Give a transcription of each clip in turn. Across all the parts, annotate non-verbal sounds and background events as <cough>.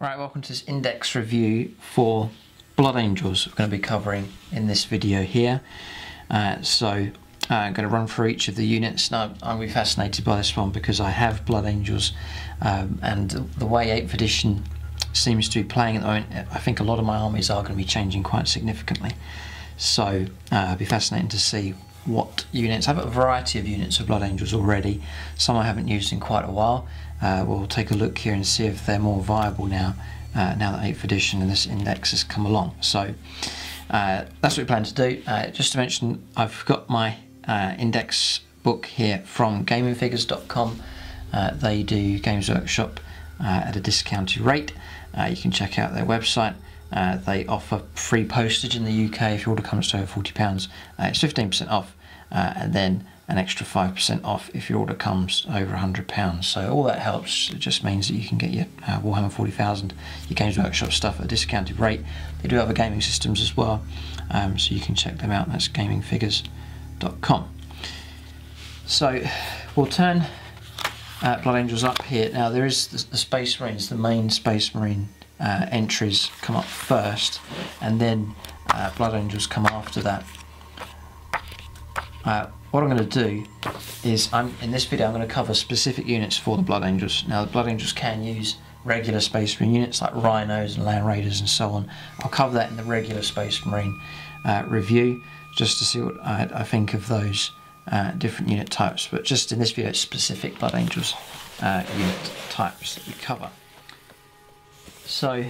Right, welcome to this index review for Blood Angels we're going to be covering in this video here. Uh, so uh, I'm going to run through each of the units. Now I'm really fascinated by this one because I have Blood Angels um, and the way 8th edition seems to be playing at the moment, I think a lot of my armies are going to be changing quite significantly. So uh, it'll be fascinating to see what units. I have a variety of units of Blood Angels already. Some I haven't used in quite a while. Uh, we'll take a look here and see if they're more viable now, uh, now that 8th edition and this index has come along. So uh, that's what we plan to do. Uh, just to mention, I've got my uh, index book here from gamingfigures.com. Uh, they do Games Workshop at a discounted rate. you can check out their website. Uh, they offer free postage in the UK if your order comes to over £40. Uh, it's 15% off uh, and then an extra 5% off if your order comes over £100. So all that helps. It just means that you can get your uh, Warhammer 40,000, your Games Workshop stuff at a discounted rate. They do other gaming systems as well, um, so you can check them out. That's gamingfigures.com. So we'll turn uh, Blood Angels up here. Now there is the, the Space Marines, the main Space Marine uh, entries come up first and then uh, Blood Angels come after that. Uh, what I'm going to do is I'm in this video I'm going to cover specific units for the Blood Angels. Now the Blood Angels can use regular Space Marine units like Rhinos and Land Raiders and so on. I'll cover that in the regular Space Marine uh, review just to see what I, I think of those uh, different unit types but just in this video specific Blood Angels uh, unit types that we cover. So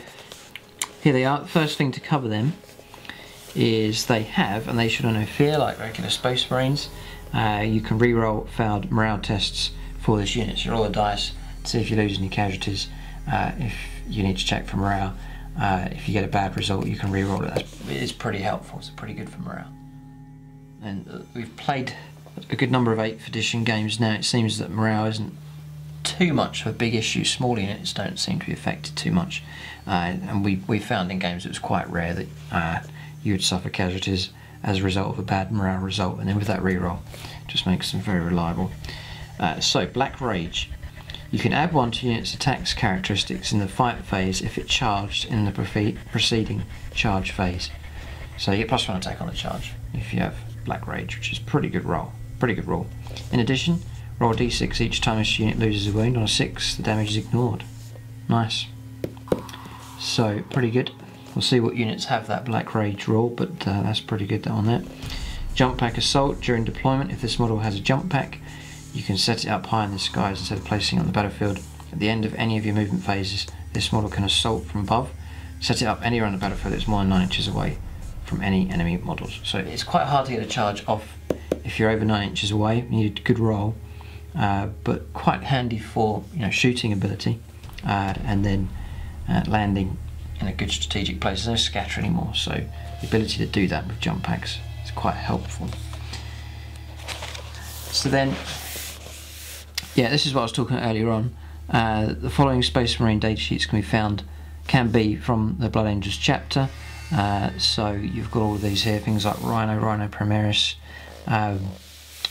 here they are. The first thing to cover them is they have, and they should fear like regular Space Marines, uh, you can re-roll failed morale tests for this unit. So roll the dice see if you lose any casualties. Uh, if you need to check for morale, uh, if you get a bad result, you can re-roll it. It's pretty helpful. It's pretty good for morale. And uh, we've played a good number of 8th edition games now. It seems that morale isn't too much of a big issue. Small units don't seem to be affected too much, uh, and we we found in games it was quite rare that uh, you would suffer casualties as a result of a bad morale result, and then with that reroll, just makes them very reliable. Uh, so Black Rage. You can add one to unit's attacks characteristics in the fight phase if it charged in the preceding charge phase. So you get plus one attack on the charge if you have Black Rage, which is pretty good roll. Pretty good roll. In addition, Roll d6 each time this unit loses a wound. On a 6, the damage is ignored. Nice. So, pretty good. We'll see what units have that Black Rage roll, but uh, that's pretty good on that. Jump Pack Assault. During deployment, if this model has a jump pack, you can set it up high in the skies instead of placing it on the battlefield. At the end of any of your movement phases, this model can assault from above. Set it up anywhere on the battlefield that's more than 9 inches away from any enemy models. So it's quite hard to get a charge off if you're over 9 inches away. You need a good roll uh, but quite handy for you know shooting ability uh, and then uh, landing in a good strategic place. There's no scatter anymore, so the ability to do that with jump packs is quite helpful. So then, yeah, this is what I was talking earlier on. Uh, the following Space Marine datasheets can be found, can be from the Blood Angels chapter. Uh, so you've got all these here, things like Rhino, Rhino Primaris, um,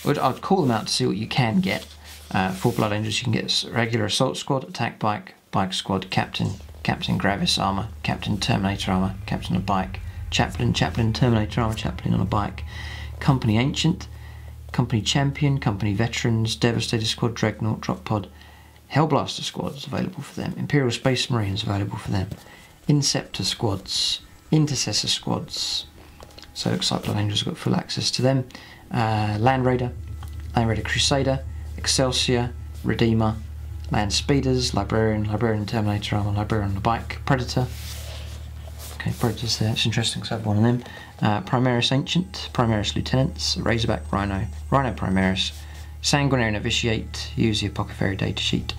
I'd call them out to see what you can get. Uh, for Blood Angels, you can get regular Assault Squad, Attack Bike, Bike Squad, Captain, Captain Gravis Armour, Captain Terminator Armour, Captain on a Bike, Chaplain, Chaplain Terminator Armour, Chaplain on a Bike, Company Ancient, Company Champion, Company Veterans, Devastator Squad, Dreadnought, Drop Pod, Hellblaster Squads available for them, Imperial Space Marines available for them, Inceptor Squads, Intercessor Squads, so Blood Angels got full access to them, uh, Land Raider, Land Raider Crusader, Excelsior, Redeemer, Land Speeders, Librarian, Librarian Terminator Armor, Librarian on the Bike, Predator. Okay, Predators there, it's interesting because I have one of them. Uh, Primaris Ancient, Primaris Lieutenants, Razorback Rhino, Rhino Primaris, Sanguinary Novitiate, use the Apothecary datasheet,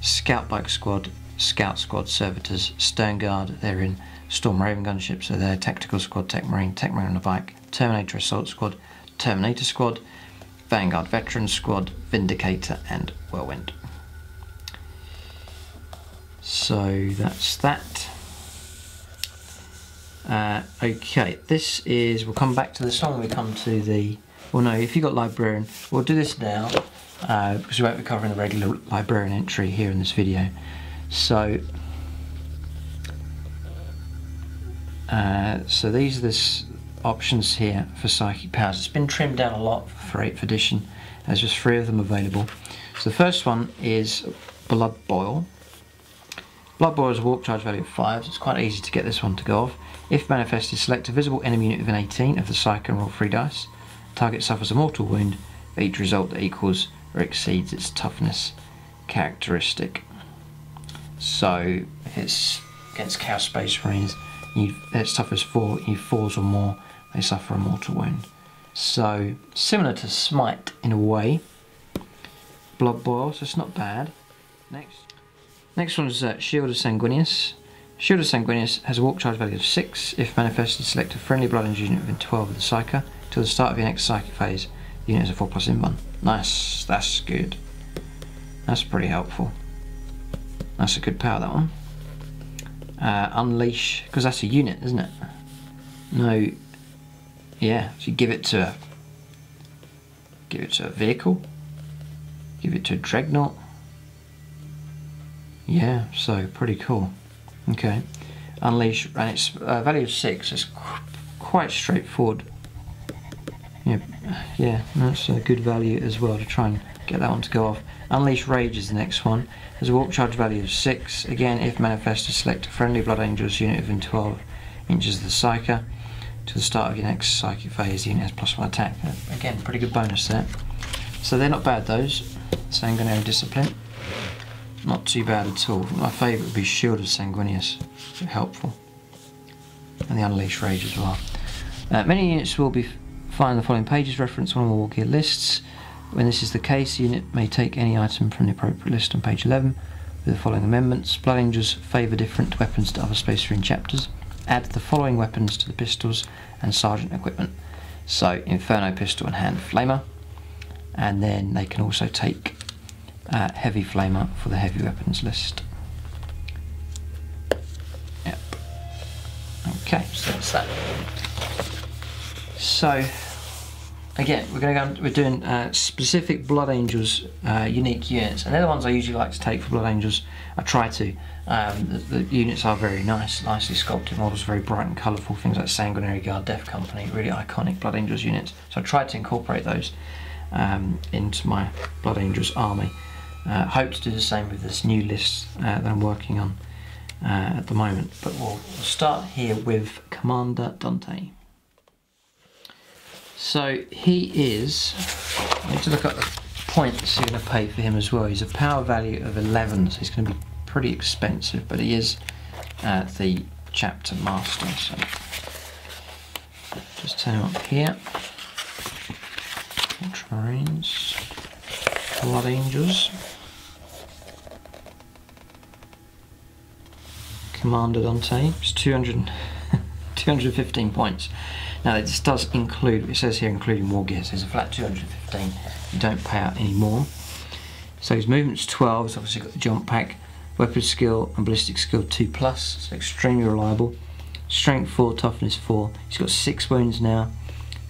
Scout Bike Squad, Scout Squad Servitors, Stern Guard, they're in Storm Raven Gunship, so they're Tactical Squad, Tech Marine, Tech Marine on the Bike, Terminator Assault Squad, Terminator Squad, Vanguard Veteran Squad, Vindicator and Whirlwind. So that's that. Uh, okay, this is, we'll come back to this one when we come to the, well no, if you've got Librarian, we'll do this now, uh, because we won't be covering the regular Librarian entry here in this video. So, Uh, so these are the options here for psychic powers. It's been trimmed down a lot for 8th edition. There's just three of them available. So the first one is Blood Boil. Blood Boil is a warp charge value of 5, so it's quite easy to get this one to go off. If manifested, select a visible enemy unit within 18 of the psychic and roll 3 dice. Target suffers a mortal wound for each result that equals or exceeds its toughness characteristic. So if it's against Chaos Space Marines, you, its toughness 4, you 4s or more, they suffer a mortal wound. So similar to Smite in a way. Blood Boil, so it's not bad. Next. Next one is uh, Shield of Sanguinius. Shield of Sanguinius has a warp charge value of 6. If manifested, select a friendly blood engine unit within 12 of the Psyker. Till the start of your next Psychic phase, the unit has a 4 plus invuln. Nice, that's good. That's pretty helpful. That's a good power, that one. Uh, unleash, because that's a unit, isn't it? No, yeah, so you give it to give it to a vehicle, give it to a dreadnought. Yeah, so pretty cool. Okay, unleash, and its uh, value of six It's qu quite straightforward. Yeah, yeah, that's a good value as well to try and get that one to go off. Unleash Rage is the next one. There's a warp charge value of 6. Again, if manifested, select a friendly Blood Angels unit within 12 inches of the Psyker. To the start of your next Psychic phase, the unit has plus 1 attack. Again, pretty good bonus there. So they're not bad, those. Sanguinary Discipline. Not too bad at all. My favourite would be Shield of Sanguinius. Helpful. And the Unleash Rage as well. Uh, many units will be find the following pages reference one the war gear lists. When this is the case, the unit may take any item from the appropriate list on page 11 with the following amendments. Blood favour different weapons to other Space Marine chapters. Add the following weapons to the pistols and sergeant equipment. So, Inferno pistol and hand flamer. And then they can also take uh, heavy flamer for the heavy weapons list. Yep. Okay, so that's that. So, again, we're going to go. We're doing uh, specific Blood Angels uh, unique units, and they're the ones I usually like to take for Blood Angels. I try to. Um, the, the, units are very nice, nicely sculpted models, very bright and colourful. Things like Sanguinary Guard, Death Company, really iconic Blood Angels units. So I tried to incorporate those um, into my Blood Angels army. Uh, hope to do the same with this new list uh, that I'm working on uh, at the moment. But we'll, we'll start here with Commander Dante. So he is, I need to look at the points you're going to pay for him as well. He's a power value of 11, so he's going to be pretty expensive, but he is uh, the chapter master. So just turn him up here. Ultramarines, Blood Angels. Commander Dante, it's 200, <laughs> 215 points. Now this does include, it says here including war gear, so it's a flat 215, you don't pay out any more. So his movement's 12, he's obviously got the jump pack, weapon skill and ballistic skill 2 plus, so extremely reliable. Strength 4, toughness 4, he's got 6 wounds now,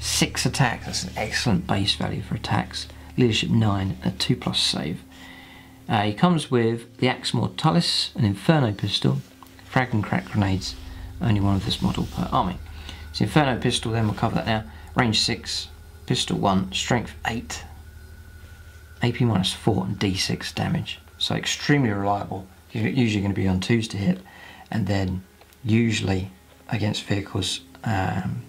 6 attacks, that's an excellent base value for attacks. Leadership 9, a 2 plus save. Uh, he comes with the Axe Mortalis, an Inferno pistol, frag and crack grenades, only one of this model per army. So Inferno pistol, then we'll cover that now. Range 6, pistol 1, strength 8, AP minus 4 and D6 damage. So extremely reliable. You're usually going to be on 2s to hit and then usually against vehicles um,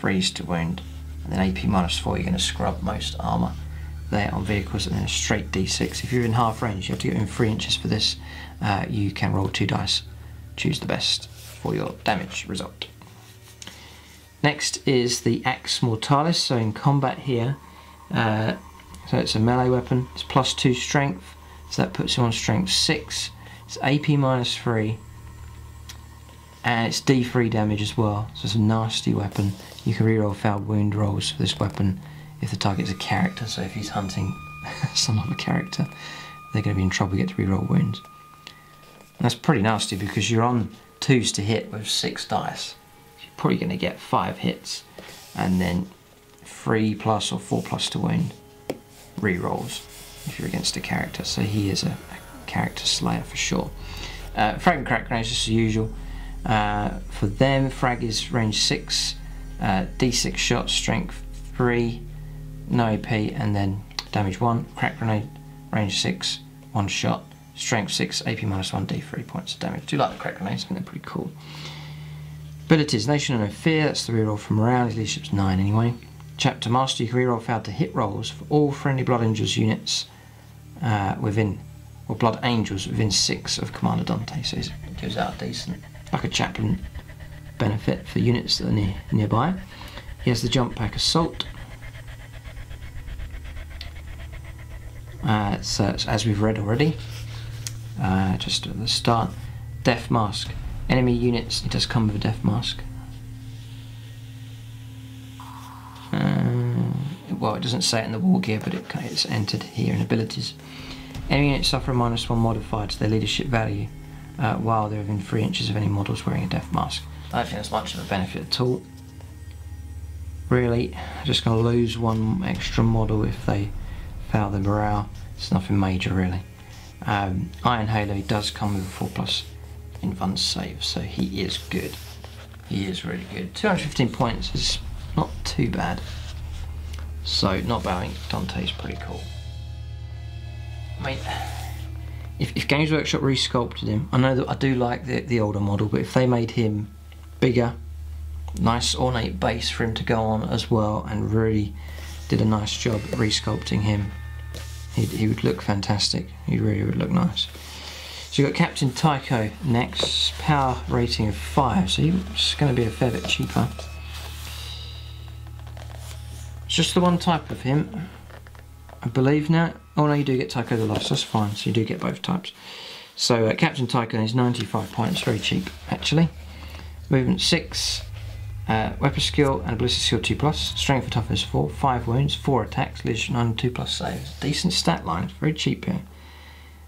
3s to wound. And then AP minus 4 you're going to scrub most armour there on vehicles and then a straight D6. If you're in half range you have to get in 3 inches for this. Uh, you can roll 2 dice. Choose the best for your damage result. Next is the Axe Mortalis, so in combat here, uh, so it's a melee weapon, it's plus 2 strength, so that puts him on strength 6, it's AP minus 3, and it's D3 damage as well, so it's a nasty weapon. You can reroll failed wound rolls for this weapon if the target's a character, so if he's hunting <laughs> some other character, they're going to be in trouble, get to reroll wounds. That's pretty nasty because you're on 2s to hit with 6 dice You're probably going to get five hits and then three plus or four plus to wound re-rolls if you're against a character. So he is a, a character slayer for sure. Uh, frag and crack grenades as usual. Uh, for them, frag is range 6, uh, d6 shot, strength 3, no AP, and then damage 1. Crack grenade, range 6, 1 shot, strength 6, AP minus 1, d3 points of damage. do like the crack grenades, they're pretty cool. Abilities, Nation of No Fear, that's the reroll from morale, his leadership's 9 anyway. Chapter Master, you can reroll failed to hit rolls for all friendly Blood Angels units uh, within, or Blood Angels within 6 of Commander Dante, so it gives out decent like a chaplain benefit for units that are near, nearby. He has the jump pack assault. Uh, so as we've read already, uh, just at the start, death mask. Enemy units, it does come with a death mask. Uh, well, it doesn't say it in the war gear, but it, it's entered here in abilities. Enemy units suffer a minus one modifier to their leadership value uh, while they're within 3 inches of any models wearing a death mask. I don't think that's much of a benefit at all. Really, just going to lose one extra model if they fail their morale. It's nothing major really. Um, Iron Halo does come with a 4 plus invuln save, so he is good. He is really good. 215 points is not too bad. So, not bowing, Dante's pretty cool. I mean, if, if Games Workshop resculpted him, I know that I do like the, the older model, but if they made him bigger, nice ornate base for him to go on as well, and really did a nice job resculpting him, he, he would look fantastic. He really would look nice. So you've got Captain Tycho next, power rating of 5, so he's going to be a fair bit cheaper. It's just the one type of him, I believe now. Oh no, you do get Tycho the Lost, that's fine, so you do get both types. So uh, Captain Tycho is 95 points, very cheap actually. Movement 6, uh, weapon skill and ballistic skill 2 plus, strength and toughness 4, 5 wounds, 4 attacks, leadership 9 2 plus saves. Decent stat line, very cheap here.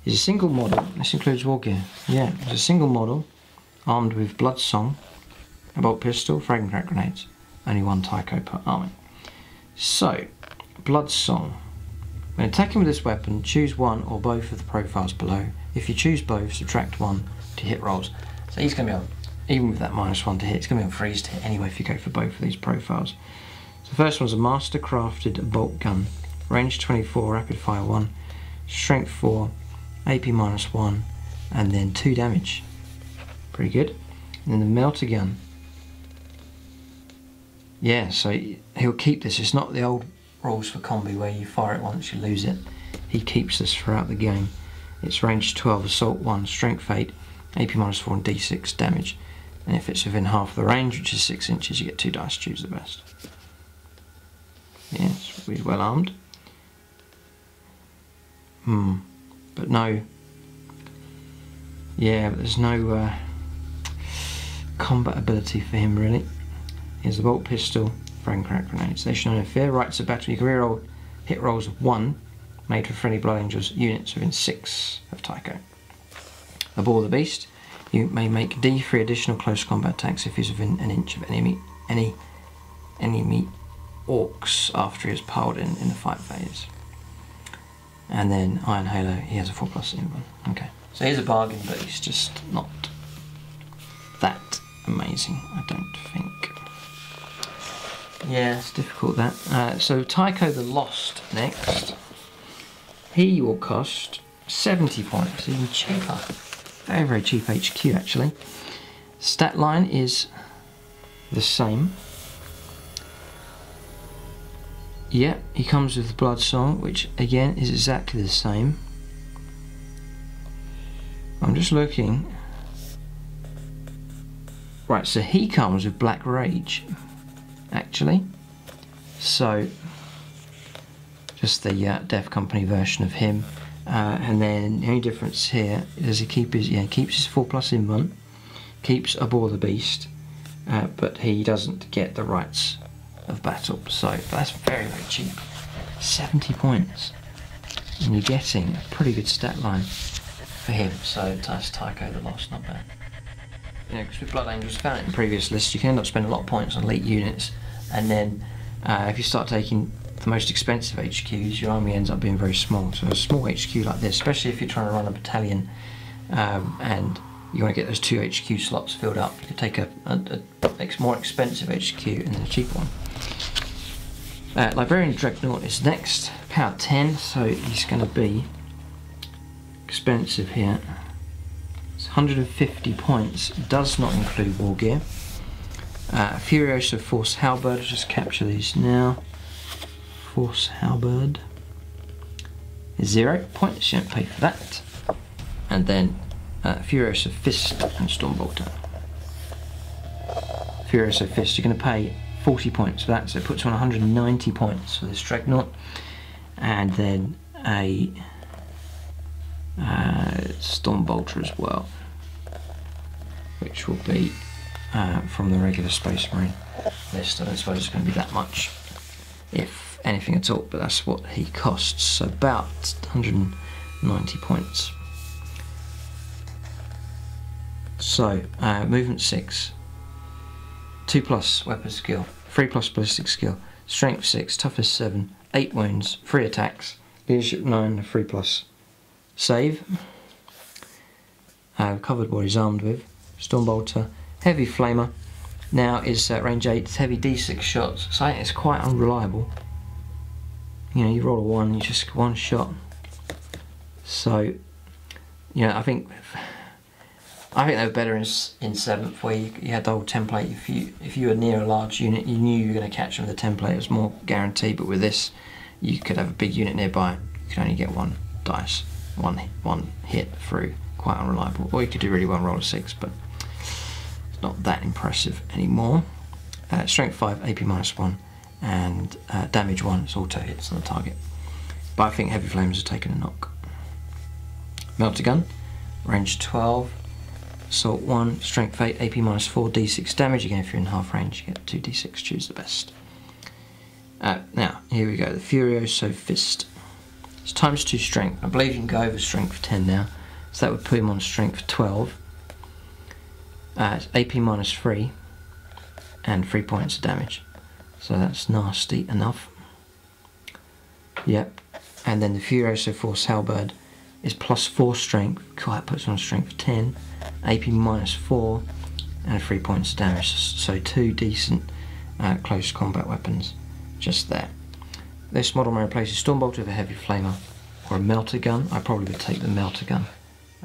He's a single model, this includes war gear. Yeah, he's a single model, armed with blood song, a bolt pistol, frag crack grenades. Only one Tycho per army. So, blood song. When attacking with this weapon, choose one or both of the profiles below. If you choose both, subtract one to hit rolls. So he's going to be on, even with that minus one to hit, it's going to be on freeze to hit anyway if you go for both of these profiles. So the first one's a master crafted bolt gun. Range 24, rapid fire 1, strength 4, AP minus 1, and then 2 damage. Pretty good. And then the meltagun. Yeah, so he'll keep this. It's not the old rules for combi where you fire it once, you lose it. He keeps this throughout the game. It's range 12, assault 1, strength 8, AP minus 4 and d6 damage. And if it's within half the range, which is 6 inches, you get 2 dice, choose the best. Yes, we're well armed. Hmm, but no... Yeah, but there's no uh, combat ability for him really. Here's the bolt pistol, frag crack grenades. They show no fear. Rites of battle. You can reroll hit rolls of one made for friendly Blood Angels units within six of Tycho. Abhor the Beast. You may make D3 additional close combat attacks if he's within an inch of enemy any enemy orcs after he has piled in in the fight phase. And then Iron Halo, he has a 4 plus symbol. Okay. So he's a bargain, but he's just not that amazing, I don't think. Yeah, it's difficult that. Uh, so Tycho the Lost next. He will cost 70 points, even cheaper. Very, very cheap HQ actually. Stat line is the same. Yeah, he comes with Blood Song, which again is exactly the same. I'm just looking. Right, so he comes with Black Rage actually. So, just the uh, Death Company version of him. Uh, and then the only difference here is he keep his yeah keeps his four plus invuln, keeps Abhor the Beast, uh, but he doesn't get the rites of battle. So that's very very cheap, seventy points, and you're getting a pretty good stat line for him. So that's Tycho the Lost, not bad you know, because with Blood Angels, found it in previous lists, you can end up spending a lot of points on elite units, and then uh, if you start taking the most expensive HQs, your army ends up being very small. So a small HQ like this, especially if you're trying to run a battalion um, and you want to get those two HQ slots filled up. You could take a, a, a more expensive HQ and then a cheap one. Uh, Librarian Dreadnought is next, power 10, so he's going to be expensive here. It's 150 points, does not include war gear. Uh, Furioso Force Halberd, just capture these now. Force Halberd zero points, you don't pay for that. And then uh, of Fist and Stormbolter. of Fist, you're going to pay 40 points for that, so it puts you on 190 points for this Dreadnought. And then a uh, Stormbolter as well, which will be uh, from the regular Space Marine list. I don't suppose it's going to be that much, if anything at all, but that's what he costs, so about 190 points. So, uh, movement 6, 2 plus weapon skill, 3 plus ballistic skill, strength 6, toughness 7, 8 wounds, 3 attacks, leadership 9, 3 plus. Save. Uh, covered what he's armed with. Stormbolter, heavy flamer. Now is uh, range 8, it's heavy d6 shots, so it's quite unreliable. You know, you roll a 1, you just one shot. So, you know, I think I think they were better in, in seventh, where you, you, had the old template. If you if you were near a large unit, you knew you were going to catch them with the template. It was more guaranteed. But with this, you could have a big unit nearby. You could only get one dice, one one hit through. Quite unreliable. Or you could do really well and roll a six, but it's not that impressive anymore. Uh, strength five, AP minus one, and uh, damage one. It's auto hits on the target. But I think heavy flames have taken a knock. Meltagun, range 12 Assault 1, Strength 8, AP minus 4, D6 damage. Again, if you're in half range, you get 2d6, choose the best. Uh, now, here we go, the Furioso Fist. It's times 2 strength. I believe you can go over strength 10 now, so that would put him on strength 12. Uh, it's AP minus 3, and 3 points of damage. So that's nasty enough. Yep. And then the Furioso Force Halberd is plus 4 strength. Quite puts on strength 10. AP minus 4 and 3 points damage. So two decent uh, close combat weapons just there. This model may replace a Stormbolt with a heavy flamer or a meltagun. I probably would take the meltagun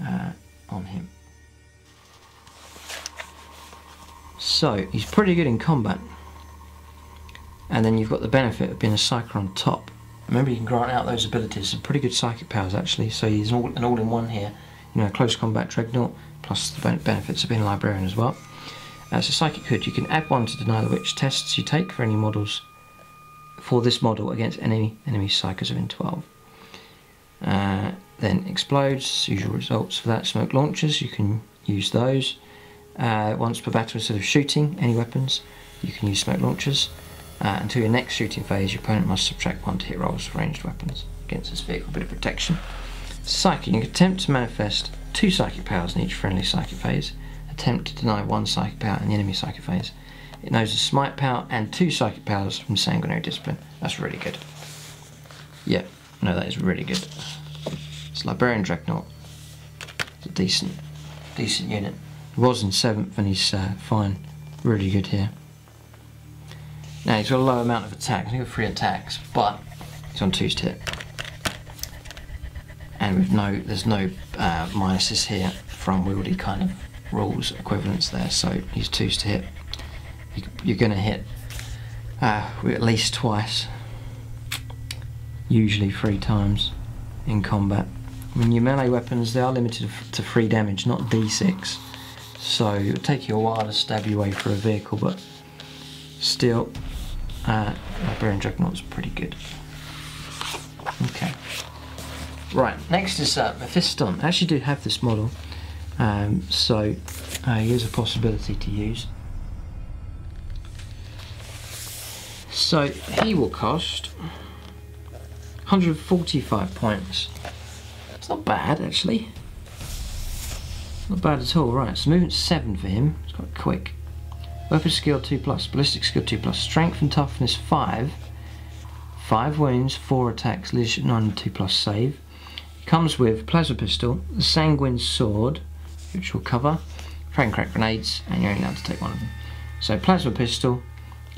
uh, on him. So he's pretty good in combat. And then you've got the benefit of being a psyker on top. Remember you can grant out those abilities, some pretty good psychic powers actually, so he's an all-in-one all, all here. You know, close combat dreadnought, plus the benefits of being a librarian as well. As a psychic hood, you can add one to deny the witch tests you take for any models for this model against enemy enemy psykers within 12. Uh, then explodes, usual results for that. Smoke launchers, you can use those. Uh, once per battle, instead of shooting any weapons, you can use smoke launchers. Uh, until your next shooting phase, your opponent must subtract one to hit rolls for ranged weapons against this vehicle, bit of protection. Psychic, you can attempt to manifest two psychic powers in each friendly psychic phase. Attempt to deny one psychic power in the enemy psychic phase. It knows a smite power and two psychic powers from sanguinary discipline. That's really good. Yeah, no, that is really good. It's Librarian Dreadnought. It's a decent, decent unit. He was in seventh and he's uh, fine. Really good here. Now he's got a low amount of attack. He's got three attacks, but he's on two to hit and with no there's no uh, minuses here from wieldy kind of rules equivalents there so he's twos to hit. You're going to hit uh, at least twice. Usually three times in combat. When your melee weapons they are limited to three damage not d6 so it'll take you a while to stab your way through a vehicle but still uh, Librarian Dreadnought's pretty good okay Right, next is uh, Mephiston. I actually do have this model, um, so uh, here's a possibility to use. So he will cost 145 points. It's not bad actually. Not bad at all. Right, so movement 7 for him. It's quite quick. Weapon skill 2 plus, ballistic skill 2 plus, strength and toughness 5. 5 wounds, 4 attacks, leadership 9 and 2 plus save. Comes with plasma pistol, the sanguine sword, which will cover. Frag and crack grenades, and you're only allowed to take one of them. So plasma pistol,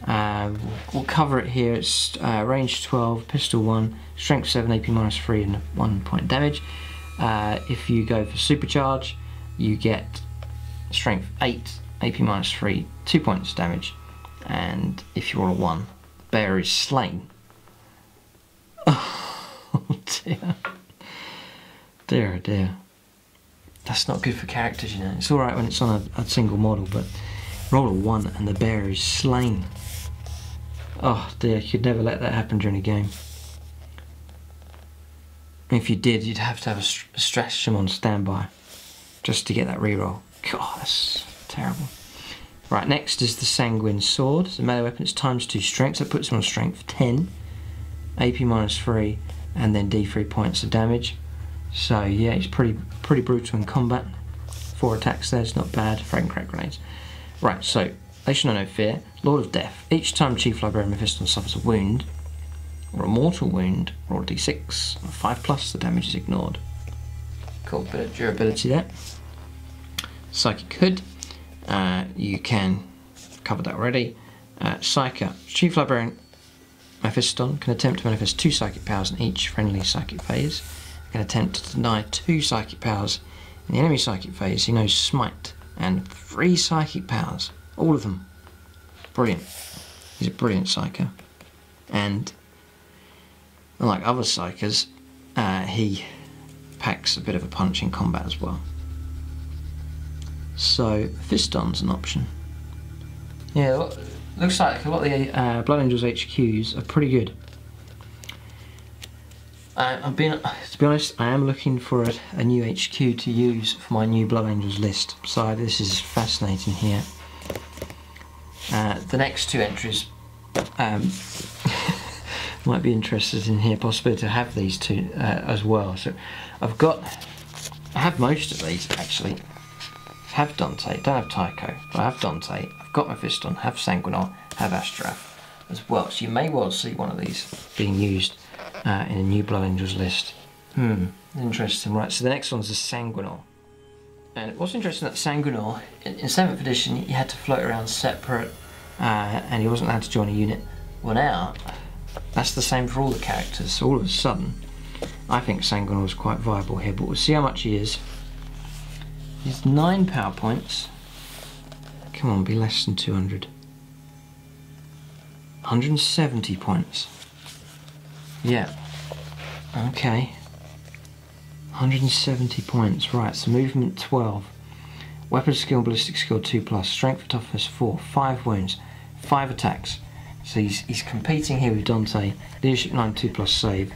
uh, we'll, we'll, cover it here. It's uh, range 12, pistol 1, strength 7, AP minus 3, and 1 point damage. Uh, if you go for supercharge, you get strength 8, AP minus 3, 2 points damage. And if you roll a 1, the bear is slain. <laughs> Oh dear. Dear, oh dear. That's not good for characters, you know. It's alright when it's on a, a single model, but roll a 1 and the bear is slain. Oh dear, you'd never let that happen during a game. If you did, you'd have to have a, stratagem on standby just to get that reroll. God, that's terrible. Right, next is the Sanguine Sword. It's a melee weapon. It's times 2 strength. That puts him on strength 10. AP minus 3 and then D3 points of damage. So yeah, he's pretty pretty brutal in combat. Four attacks there, it's not bad. Frag crack grenades. Right, so they know no fear. Lord of Death. Each time Chief Librarian Mephiston suffers a wound, or a mortal wound, roll a d6. 5 plus, the damage is ignored. Cool bit of durability there. Psychic Hood. Uh, you can cover that already. Uh, Psyker. Chief Librarian Mephiston can attempt to manifest two psychic powers in each friendly psychic phase. Can attempt to deny two psychic powers in the enemy psychic phase. He knows Smite and three psychic powers. All of them. Brilliant. He's a brilliant psyker. And unlike other psykers, uh, he packs a bit of a punch in combat as well. So, Fiston's an option. Yeah, looks like a lot of the uh, Blood Angels HQs are pretty good. I, I've been, to be honest, I am looking for a, a, new HQ to use for my new Blood Angels list. So this is fascinating here. Uh, the next two entries um, <laughs> might be interested in here, possibly to have these two uh, as well. So I've got, I have most of these actually. Have Dante, don't have Tycho, but I have Dante. I've got Mephiston, have Sanguinor, have Astorath as well. So you may well see one of these being used uh, in a new Blood Angels list. Hmm, interesting. Right, so the next one's the Sanguinor. And what's interesting that Sanguinor, in, in 7th edition, you had to float around separate uh, and he wasn't allowed to join a unit. Well now, that's the same for all the characters. So all of a sudden, I think Sanguinor is quite viable here, but we'll see how much he is. He's 9 power points. Come on, be less than 200. 170 points. Yeah. Okay. 170 points. Right, so movement 12. Weapon skill, ballistic skill 2 plus. Strength and toughness 4. 5 wounds. 5 attacks. So he's, he's competing here with Dante. Leadership 9 2 plus save.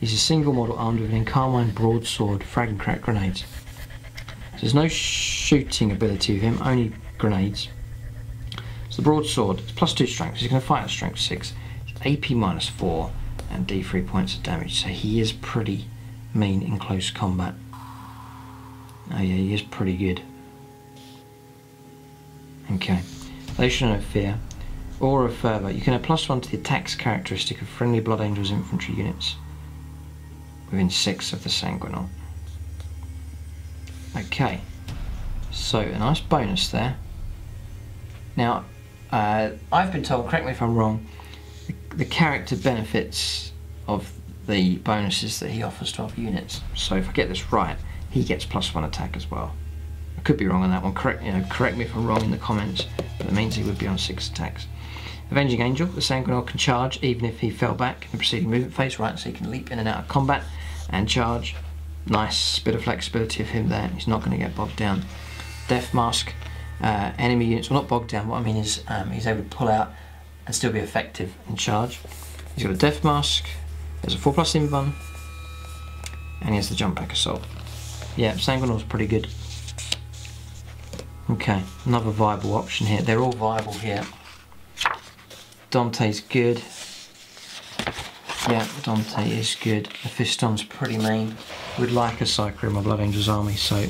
He's a single model armed with an Encarmine broadsword, frag and crack grenades. So there's no shooting ability with him, only grenades. So the broadsword, it's plus 2 strength, so he's going to fight at strength 6. It's AP minus 4 and D3 points of damage. So he is pretty mean in close combat. Oh yeah, he is pretty good. Okay. They should know fear. Aura of Fervor. You can add plus one to the attacks characteristic of friendly Blood Angels infantry units within six of the Sanguinor. Okay. So, a nice bonus there. Now, uh, I've been told, correct me if I'm wrong, the character benefits of the bonuses that he offers to other units. So if I get this right, he gets plus one attack as well. I could be wrong on that one. Correct, you know, correct me if I'm wrong in the comments. But it means he would be on six attacks. Avenging Angel, the Sanguinor can charge even if he fell back in the preceding movement phase, right? So he can leap in and out of combat and charge. Nice bit of flexibility of him there. He's not going to get bogged down. Death Mask, uh, enemy units, well not bogged down, what I mean is um, he's able to pull out and still be effective in charge. He's got a Death Mask, there's a 4 plus Invuln, and he has the Jump Pack Assault. Yeah, Sanguinor's pretty good. Okay, another viable option here. They're all viable here. Dante's good. Yeah, Dante is good. Mephiston's pretty mean. Would like a Psyker in my Blood Angels army, so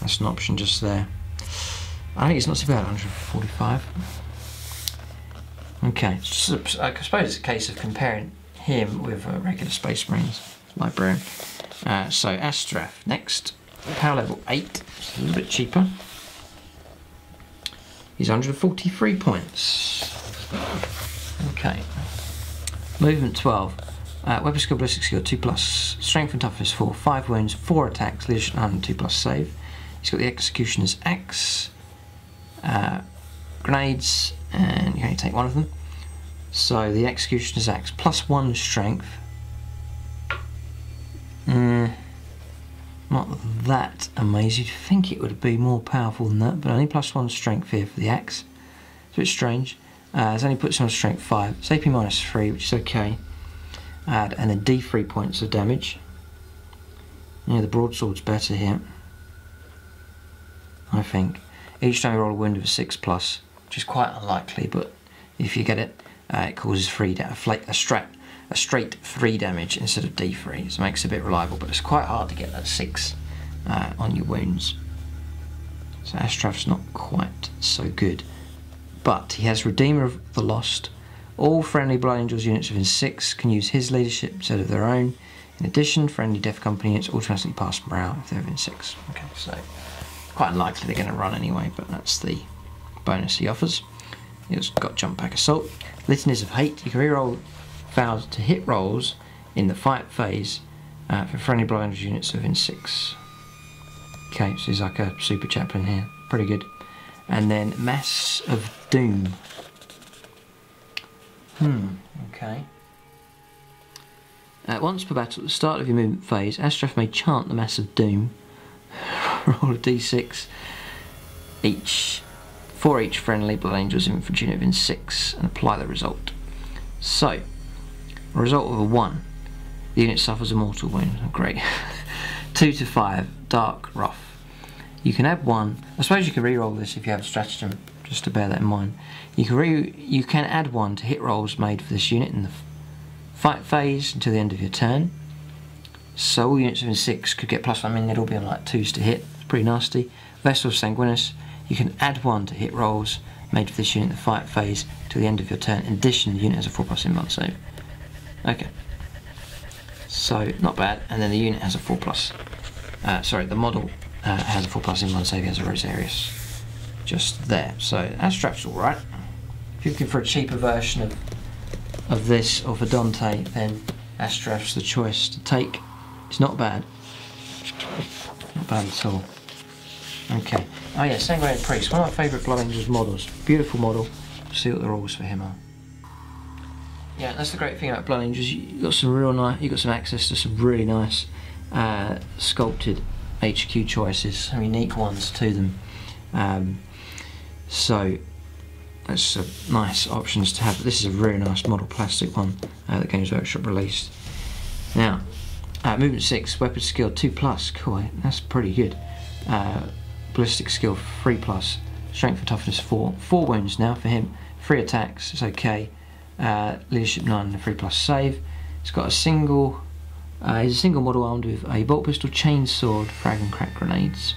that's an option just there. I think it's not too bad, 145. Okay, so I suppose it's a case of comparing him with a regular Space Marines librarian. Uh, so Astorath next. power level 8, a little bit cheaper. He's 143 points. Okay. Movement 12. Uh, weapon skill, ballistic skill 2 plus, strength and toughness 4, 5 wounds, 4 attacks, leadership 9, 2 plus save. He's got the executioner's axe, uh, grenades, and you can only take one of them. So the executioner's axe plus 1 strength. Mm, not that amazing. You'd think it would be more powerful than that, but only plus 1 strength here for the axe. It's a bit strange. Uh, it's only puts on strength 5. It's AP minus 3, which is okay add and then d3 points of damage. Yeah, the broadsword's better here. I think. Each time you roll a wound of a 6 plus, which is quite unlikely, but if you get it, uh, it causes 3 a, a, straight, a straight 3 damage instead of d3, so it makes it a bit reliable, but it's quite hard to get that 6 uh, on your wounds. So Astorath's not quite so good. But he has Redeemer of the Lost, all friendly Blood Angels units within 6 can use his leadership instead of their own. In addition, friendly Death Company units automatically pass morale if they're within 6. Okay, so quite unlikely they're going to run anyway, but that's the bonus he offers. He's got Jump Pack Assault. Litanies of Hate. You can reroll vows to hit rolls in the fight phase uh, for friendly Blood Angels units within 6. Okay, so he's like a super chaplain here. Pretty good. And then Mass of Doom. Hmm, okay. Uh, once per battle, at the start of your movement phase, Astorath may chant the Mass of Doom. <laughs> Roll a d6 each for each friendly Blood Angels infantry unit within 6 and apply the result. So, a result of a 1, the unit suffers a mortal wound. Oh, great. <laughs> 2 to 5, Dark Rough. You can add 1. I suppose you can re-roll this if you have a stratagem just to bear that in mind. You can, you can add one to hit rolls made for this unit in the fight phase until the end of your turn. So all units within 6 could get plus 1, I mean all be on like 2s to hit, it's pretty nasty. Vessel Sanguinis, you can add one to hit rolls made for this unit in the fight phase till the end of your turn. In addition, the unit has a 4 plus invuln save. Okay. So, not bad. And then the unit has a 4 plus. Uh, sorry, the model uh, has a 4 plus invuln save, has a Rosarius just there. So Astorath's alright. If you're looking for a cheaper version of of this or for Dante, then Astorath's the choice to take. It's not bad. Not bad at all. Okay. Oh yeah, Sanguinary Priest, one of my favourite Blood Angels models. Beautiful model. See what the rules for him are. Yeah, that's the great thing about Blood Angels. You got some real nice. You got some access to some really nice uh, sculpted HQ choices, some unique ones to them. Um, so that's uh, nice options to have. This is a very nice model plastic one uh, that Games Workshop released. Now, uh, movement 6, weapon skill 2 plus, cool, that's pretty good. Uh, ballistic skill 3 plus, strength and toughness 4. 4 wounds now for him, 3 attacks, it's okay. Uh, leadership 9 and a 3 plus save. It's got a single, uh, he's a single model armed with a bolt pistol, chain sword, frag and crack grenades.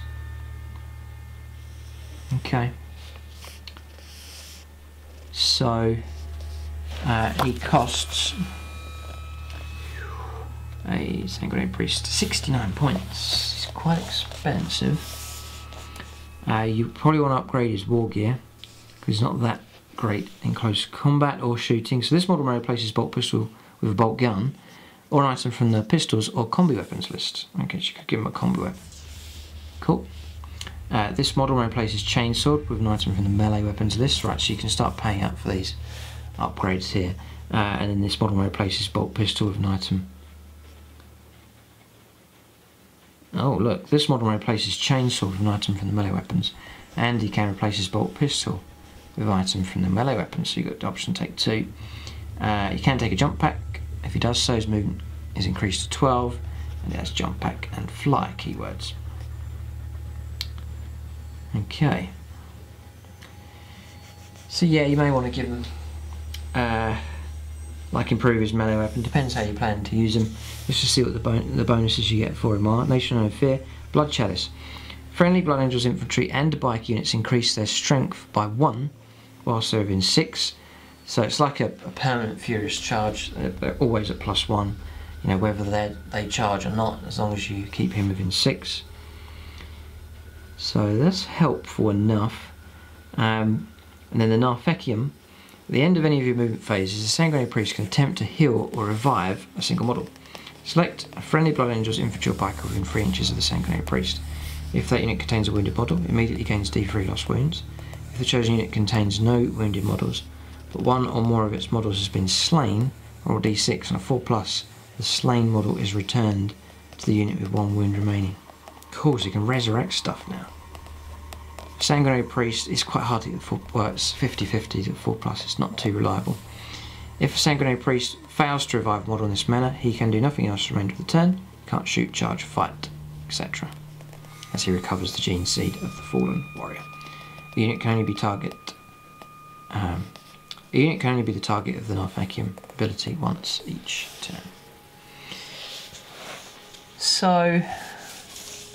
Okay. So uh, he costs a Sanguinary Priest 69 points. He's quite expensive. Uh, you probably want to upgrade his war gear because he's not that great in close combat or shooting. So this model may replace his bolt pistol with a bolt gun or an item from the pistols or combi weapons list. Okay, so you could give him a combi weapon. Cool. Uh, this model replaces chainsword with an item from the melee weapons list, right, so you can start paying up for these upgrades here. Uh, and then this model replaces bolt pistol with an item. Oh look, this model replaces chainsaw with an item from the melee weapons, and he can replace his bolt pistol with an item from the melee weapons, so you've got option take two. Uh, you can take a jump pack, if he does so his movement is increased to 12, and it has jump pack and fly keywords. Okay. So yeah, you may want to give them, uh, like improve his melee weapon. Depends how you plan to use them. Let's just see what the, bon the bonuses you get for him are. Nation of Fear, Blood Chalice. Friendly Blood Angels infantry and bike units increase their strength by one while serving six. So it's like a, a permanent furious charge. They're always at plus one. You know whether they they charge or not, as long as you keep him within six. So that's helpful enough. Um, and then the Narfecium, at the end of any of your movement phases, the Sanguinary Priest can attempt to heal or revive a single model. Select a friendly Blood Angel's infantry or biker within 3 inches of the Sanguinary Priest. If that unit contains a wounded model, it immediately gains D3 lost wounds. If the chosen unit contains no wounded models, but one or more of its models has been slain, roll D6 and a 4 plus, the slain model is returned to the unit with one wound remaining. Cool, so you can resurrect stuff now. Sanguinary Priest is quite hard to get the 4, well it's 50-50 to 4 plus, it's not too reliable. If a Sanguinary Priest fails to revive a model in this manner, he can do nothing else for the remainder of the turn, can't shoot, charge, fight, etc. As he recovers the gene seed of the fallen warrior. The unit can only be target. Um, the unit can only be the target of the Narfecium ability once each turn. So,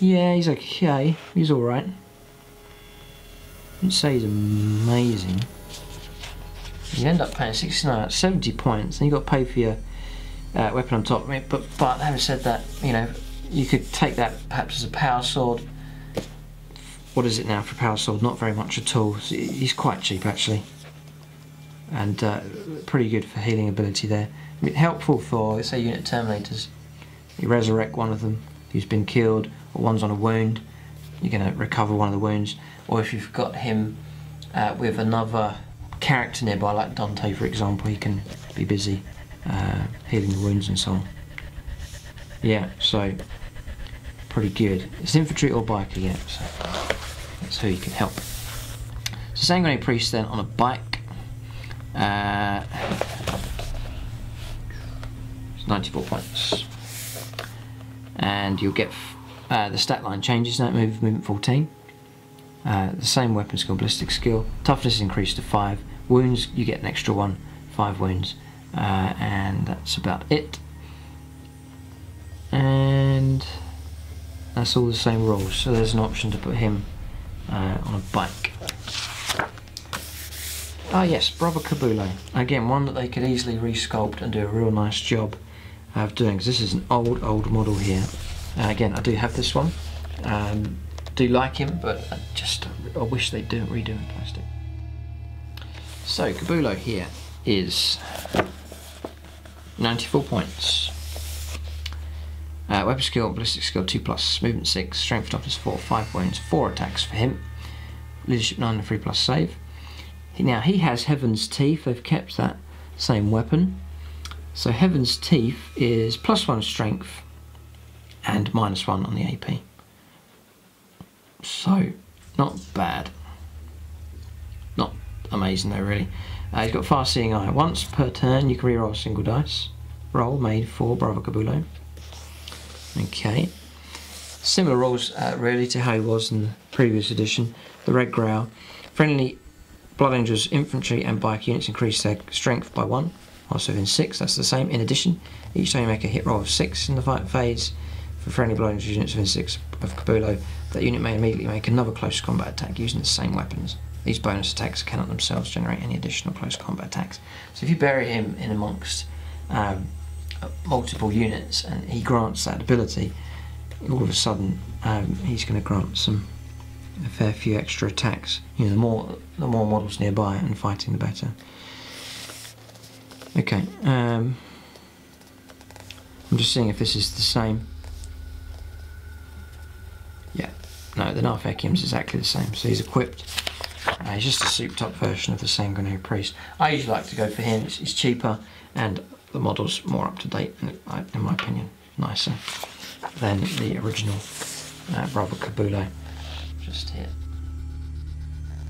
yeah, he's okay. He's alright. Wouldn't say he's amazing. You end up paying 69, 70 points, and you got to pay for your uh, weapon on top. But but having said that, you know, you could take that perhaps as a power sword. What is it now for a power sword? Not very much at all. He's quite cheap actually, and uh, pretty good for healing ability there. I mean, helpful for say unit terminators. You resurrect one of them who's been killed, or one's on a wound. You're going to recover one of the wounds, or if you've got him uh, with another character nearby, like Dante for example, he can be busy uh, healing the wounds and so on. Yeah, so pretty good. It's infantry or biker, yeah, so that's who you can help. So Sanguinary Priest then on a bike. Uh, it's 94 points. And you'll get uh, the stat line changes now, move movement 14. Uh, the same weapon skill, ballistic skill. Toughness increased to 5. Wounds, you get an extra one, 5 wounds. Uh, and that's about it. And that's all the same rules. So there's an option to put him uh, on a bike. Ah yes, Brother Corbulo. Again, one that they could easily resculpt and do a real nice job of doing. Because this is an old, old model here. Uh, again, I do have this one. Um, do like him, but I just I wish they didn't redo in plastic. So Corbulo here is 94 points. Uh, weapon skill, ballistic skill 2 plus, movement 6, strength toughness 4, 5 points, 4 attacks for him. Leadership 9 and 3 plus save. Now he has Heaven's Teeth, they've kept that same weapon. So Heaven's Teeth is plus 1 strength and minus 1 on the AP. So, not bad. Not amazing though really. Uh, he's got far-seeing eye. Once per turn you can reroll a single dice. Roll made for Bravo Corbulo. Okay. Similar rules uh, really to how he was in the previous edition. The Red Grail. Friendly Blood Angels infantry and bike units increase their strength by one. Also in six, that's the same. In addition, each time you make a hit roll of six in the fight phase for friendly Angels units within six of Corbulo, that unit may immediately make another close combat attack using the same weapons. These bonus attacks cannot themselves generate any additional close combat attacks. So if you bury him in amongst um, multiple units and he grants that ability, all of a sudden um, he's going to grant some a fair few extra attacks. You know, the more the more models nearby and fighting, the better. Okay, um, I'm just seeing if this is the same. Yeah, no, the Narfecium's exactly the same. So he's equipped. Uh, he's just a souped up version of the Sanguinary Priest. I usually like to go for him. It's, it's cheaper and the model's more up to date, and in my opinion, nicer than the original uh, Corbulo. Just here.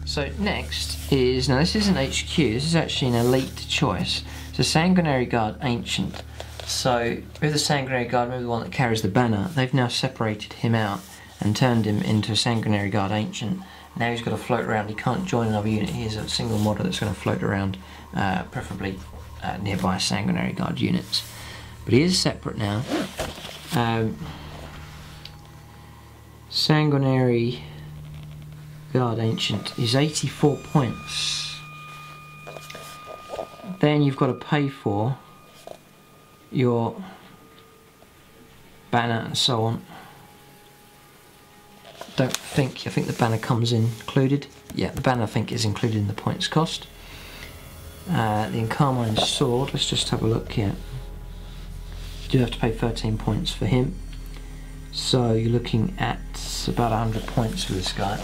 So next is, now this isn't HQ, this is actually an elite choice. So Sanguinary Guard Ancient. So with the Sanguinary Guard, maybe the one that carries the banner, they've now separated him out and turned him into a Sanguinary Guard Ancient. Now he's got to float around, he can't join another unit, he he's a single model that's going to float around, uh, preferably uh, nearby Sanguinary Guard units. But he is separate now. Um, Sanguinary Guard Ancient is 84 points. Then you've got to pay for your banner and so on. Don't think, I think the banner comes in included. Yeah, the banner I think is included in the points cost. Uh, the Encarmine Sword, let's just have a look here. You do have to pay 13 points for him. So you're looking at about 100 points for this guy.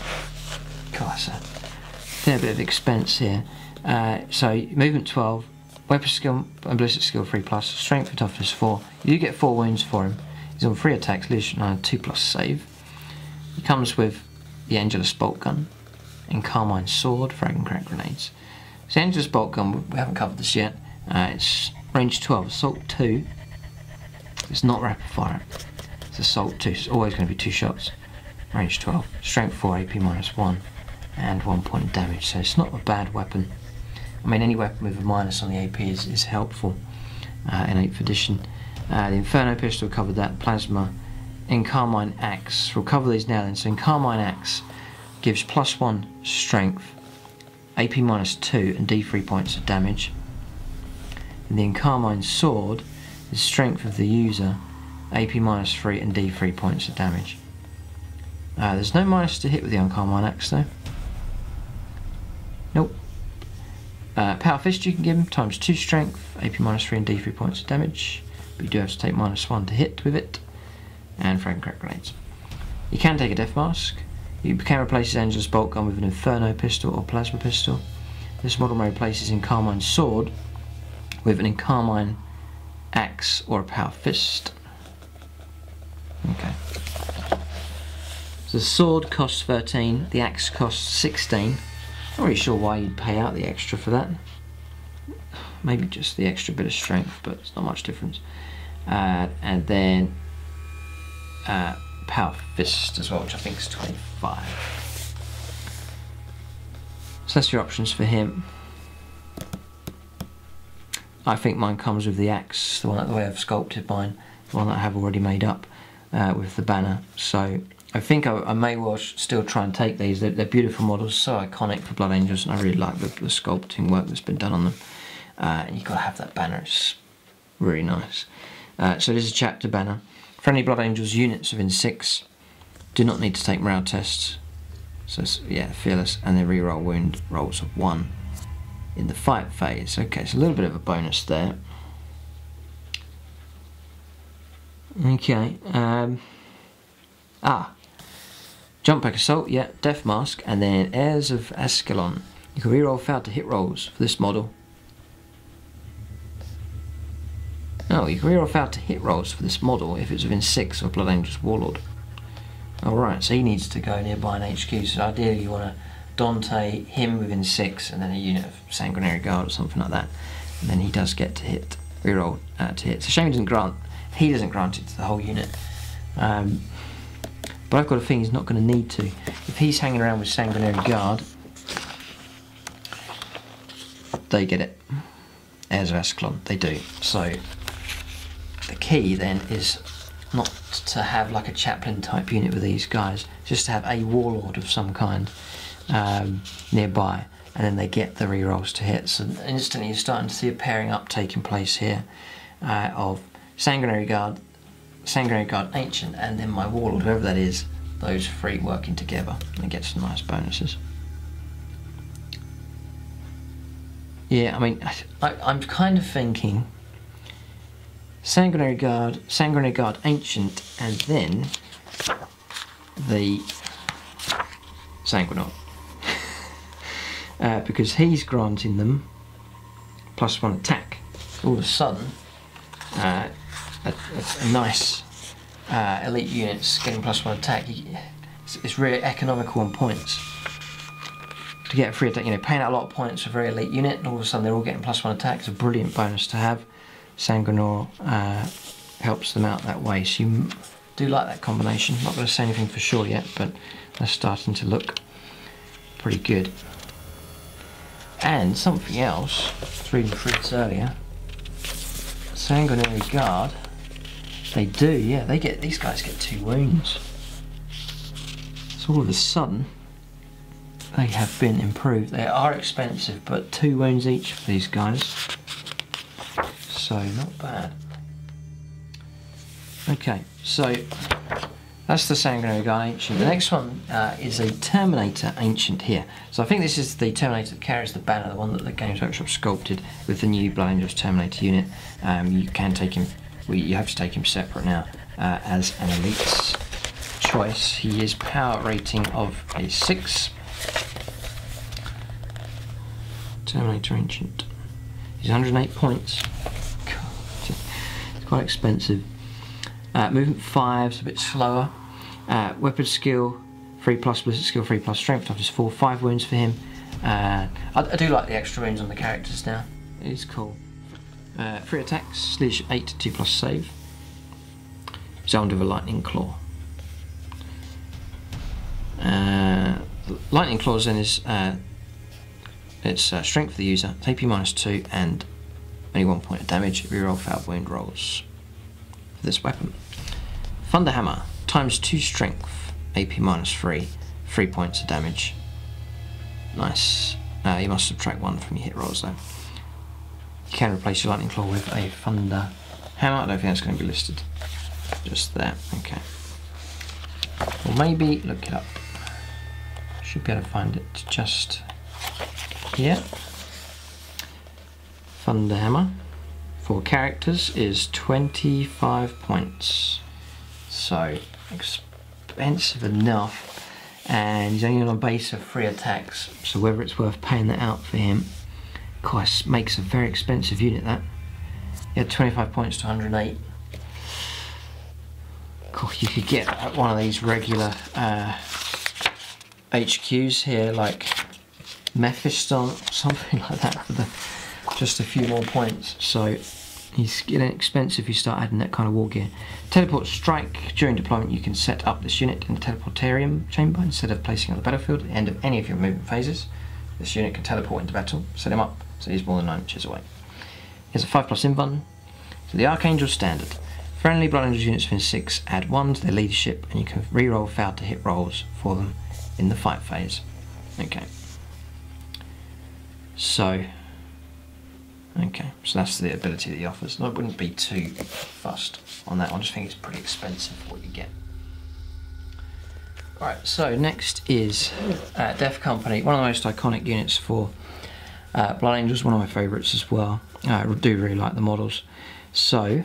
Gosh, a fair bit of expense here. Uh, so movement 12, weapon skill and ballistic skill 3 plus, strength and toughness 4. You get 4 wounds for him. He's on 3 attacks, leadership 9, 2 plus save. He comes with the Angelus bolt gun Encarmine sword, frag and crack grenades. So Angelus bolt gun, we haven't covered this yet. Uh, it's range 12, assault 2. It's not rapid fire. It's assault 2, it's always going to be 2 shots. Range 12, strength 4, AP minus 1, and 1 point of damage. So it's not a bad weapon. I mean, any weapon with a minus on the AP is, is helpful uh, in 8th edition. Uh, the Inferno pistol covered that, plasma. Encarmine axe, we'll cover these now then. So Encarmine axe gives plus 1 strength, AP minus 2, and D3 points of damage. And the Encarmine sword is strength of the user, AP minus 3 and D3 points of damage. Uh, there's no minus to hit with the Encarmine axe though. Nope. Uh, power fist you can give him times 2 strength, AP minus 3 and D3 points of damage. But you do have to take minus 1 to hit with it. And frag crack grenades. You can take a death mask. You can replace his Angelus bolt gun with an Inferno pistol or plasma pistol. This model may replace his Encarmine sword with an Encarmine axe or a power fist. Okay. So the sword costs 13, the axe costs 16. Not really sure why you'd pay out the extra for that. Maybe just the extra bit of strength, but it's not much difference. Uh, and then uh, power fist as well, which I think is 25. So that's your options for him. I think mine comes with the axe, the one the way I've sculpted mine, the one that I have already made up uh, with the banner. So I think I, I, may well still try and take these. They're, they're, beautiful models, so iconic for Blood Angels, and I really like the, the sculpting work that's been done on them. Uh, and you've got to have that banner, it's really nice. Uh, so this is a chapter banner. Friendly Blood Angels units within six do not need to take morale tests. So yeah, fearless, and they reroll wound rolls of one in the fight phase. Okay, so a little bit of a bonus there. Okay. Um, ah. Jump back assault, yeah, death mask, and then heirs of Azkaellon. You can reroll failed to hit rolls for this model. No, you can reroll failed to hit rolls for this model if it's within six of Blood Angel's Warlord. Alright, so he needs to go nearby an HQ, so ideally you want to Dante, him within six, and then a unit of Sanguinary Guard or something like that. And then he does get to hit, reroll uh, to hit. Shame he doesn't grant he doesn't grant it to the whole unit. Um, but I've got a feeling he's not going to need to. If he's hanging around with Sanguinary Guard, they get it. Heirs of Azkaellon, they do. So the key then is not to have like a chaplain type unit with these guys, just to have a warlord of some kind um, nearby, and then they get the rerolls to hit. So instantly you're starting to see a pairing up taking place here uh, of Sanguinary Guard, Sanguinary Guard Ancient, and then my Warlord, whoever that is, those three working together and get some nice bonuses. Yeah, I mean, I, am kind of thinking Sanguinary Guard, Sanguinary Guard Ancient, and then the Sanguinor. <laughs> uh, because he's granting them plus one attack. All of a sudden, uh, a, a, nice uh, elite units getting plus one attack. It's, it's, really economical on points. To get a free attack, you know, paying out a lot of points for a very elite unit, and all of a sudden they're all getting plus one attack. It's a brilliant bonus to have. Sanguinor uh, helps them out that way. So you do like that combination. Not going to say anything for sure yet, but they're starting to look pretty good. And something else, reading through earlier, Sanguinary Guard, they do, yeah, they get, these guys get two wounds. So all of a sudden, they have been improved. They are expensive, but two wounds each for these guys. So not bad. Okay, so That's the Sanguinary Ancient. The next one uh, is a Terminator Ancient here. So I think this is the Terminator that carries the banner, the one that the Games Workshop sculpted with the new Angels Terminator unit. Um, you can take him, well, you have to take him separate now uh, as an elite's choice. He is power rating of a 6. Terminator Ancient. He's 108 points. It's quite expensive. Uh, movement 5 is a bit slower. Uh, weapon skill 3 plus, ballistic skill 3 plus, strength toughness 4, 5 wounds for him. Uh, I, I, do like the extra wounds on the characters now. It is cool. Uh, free attacks, leadership 8, 2 plus save. Zoned with a lightning claw. Uh, lightning claws then is uh, it's uh, strength for the user, AP minus 2 and only one point of damage. Reroll failed wound rolls for this weapon. Thunderhammer, times 2 strength, AP minus 3, 3 points of damage. Nice. Uh, you must subtract 1 from your hit rolls though. You can replace your Lightning Claw with a Thunder Hammer. I don't think that's going to be listed. Just there. Okay. Or maybe look it up. Should be able to find it just here. Thunder Hammer for characters is 25 points. So expensive enough. And he's only on a base of three attacks. So whether it's worth paying that out for him Of course makes a very expensive unit that. Had 25 points to 108 God, you could get one of these regular uh, HQs here like Mephiston <laughs> something like that just a few more points so He's getting expensive if you start adding that kind of war gear. Teleport strike. During deployment you can set up this unit in the teleportarium chamber instead of placing on the battlefield at the end of any of your movement phases. This unit can teleport into battle. Set him up so he's more than 9 inches away. Here's a 5 plus invuln. So the Archangel standard. Friendly Blood Angels units within 6 add 1 to their leadership and you can reroll failed to hit rolls for them in the fight phase. Okay. So Okay, so that's the ability that he offers. I wouldn't be too fussed on that I just think it's pretty expensive for what you get. Right, so next is uh, Death Company, one of the most iconic units for uh, Blood Angels, one of my favourites as well. I do really like the models. So,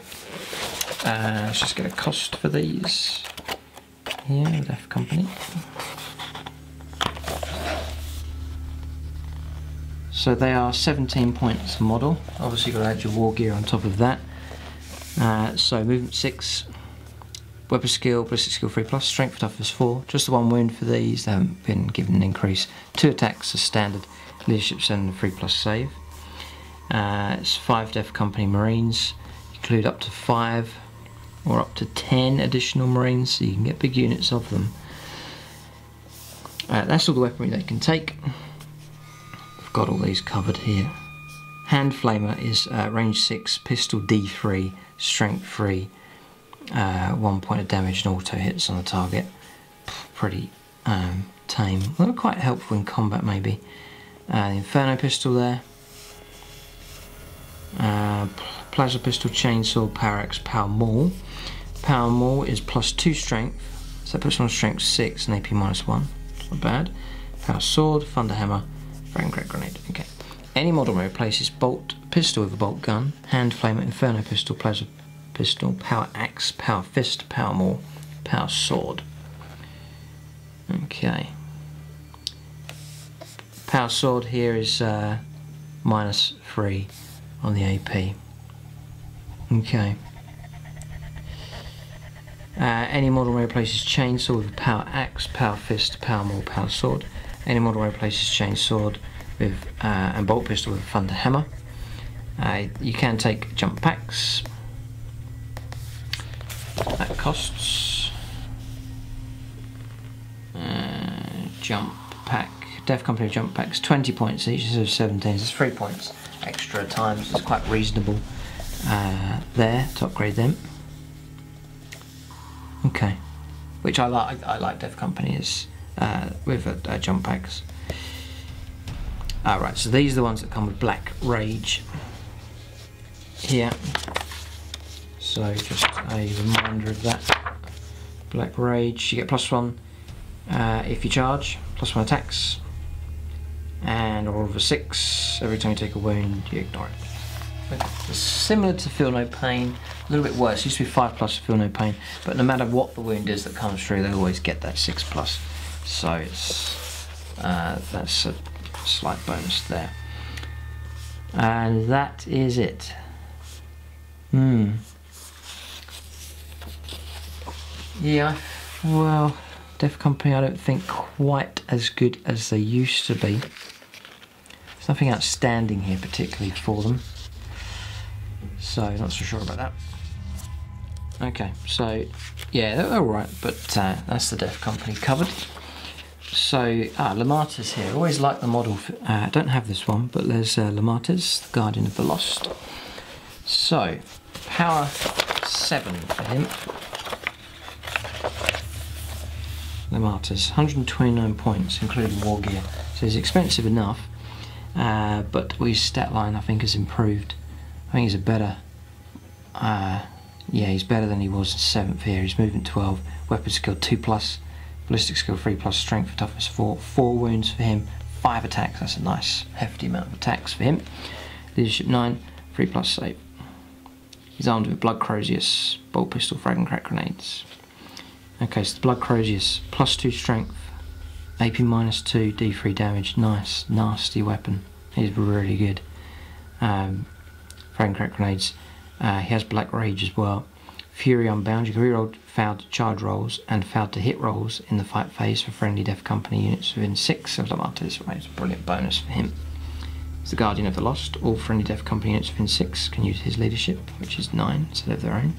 uh, let's just get a cost for these. Here, Death Company. So they are 17 points model. Obviously you've got to add your war gear on top of that. Uh, so movement 6, weapon skill, ballistic skill 3 plus, strength toughness 4. Just the one wound for these, they haven't been given an increase. Two attacks as standard, leadership 7 3 plus save. Uh, it's 5 Death Company Marines, include up to 5 or up to 10 additional Marines, so you can get big units of them. Uh, that's all the weaponry they can take got all these covered here. Hand Flamer is uh, range 6, pistol D3, strength 3, uh, 1 point of damage and auto hits on the target. Pretty um, tame. Well, quite helpful in combat maybe. Uh, Inferno pistol there. Uh, pistol, chainsaw, power axe, power maul. Power maul is plus 2 strength, so that puts on strength 6 and AP minus 1. Not bad. Power sword, thunder hammer, Frag grenade, okay. Any model may replaces bolt pistol with a bolt gun, hand flamer, inferno pistol, plasma pistol, power axe, power fist, power maul, power sword. Okay. Power sword here is uh, minus three on the AP. Okay. Uh, any model may replaces chainsaw with a power axe, power fist, power maul, power sword. Any model I replaces chain sword with uh, and bolt pistol with a thunder hammer. Uh, you can take jump packs. That costs uh, jump pack. Death Company jump packs 20 points each instead of 17. It's 3 points extra times. It's quite reasonable uh, there to upgrade them. Okay, which I like. I like Death Company is uh, with uh, jump packs. Alright, so these are the ones that come with Black Rage here. So just a reminder of that. Black Rage, you get plus one uh, if you charge, plus one attacks, and roll over six. Every time you take a wound, you ignore it. Similar to Feel No Pain, a little bit worse. It used to be 5 plus Feel No Pain, but no matter what the wound is that comes through, they always get that 6 plus. So it's uh, that's a slight bonus there. And that is it. Hmm. Yeah, well, Def Company I don't think quite as good as they used to be. There's nothing outstanding here particularly for them. So, not so sure about that. Okay, so, yeah, they're alright, but uh, that's the Def Company covered. So, ah, Lemartes here. Always like the model. Uh, I don't have this one, but there's uh, Lemartes, the Guardian of the Lost. So, power 7 for him. Lemartes, 129 points, including war gear. So he's expensive enough, uh, but his stat line I think has improved. I think he's a better, uh, yeah, he's better than he was in 7th here. He's movement 12, weapon skill 2 plus, ballistic skill 3 plus, strength and toughness 4, 4 wounds for him, 5 attacks, that's a nice hefty amount of attacks for him. Leadership 9, 3 plus save. He's armed with Blood Crozius, bolt pistol, frag and crack grenades. Okay, so the Blood Crozius, plus 2 strength, AP minus 2, D3 damage, nice, nasty weapon. He's really good. Um, frag and crack grenades. Uh, he has Black Rage as well. Fury Unbound, you can reroll failed to charge rolls and failed to hit rolls in the fight phase for friendly Death Company units within 6 of Lemartes. Right, it's a brilliant bonus for him. He's the Guardian of the Lost. All friendly Death Company units within 6 can use his leadership, which is 9, so they have their own.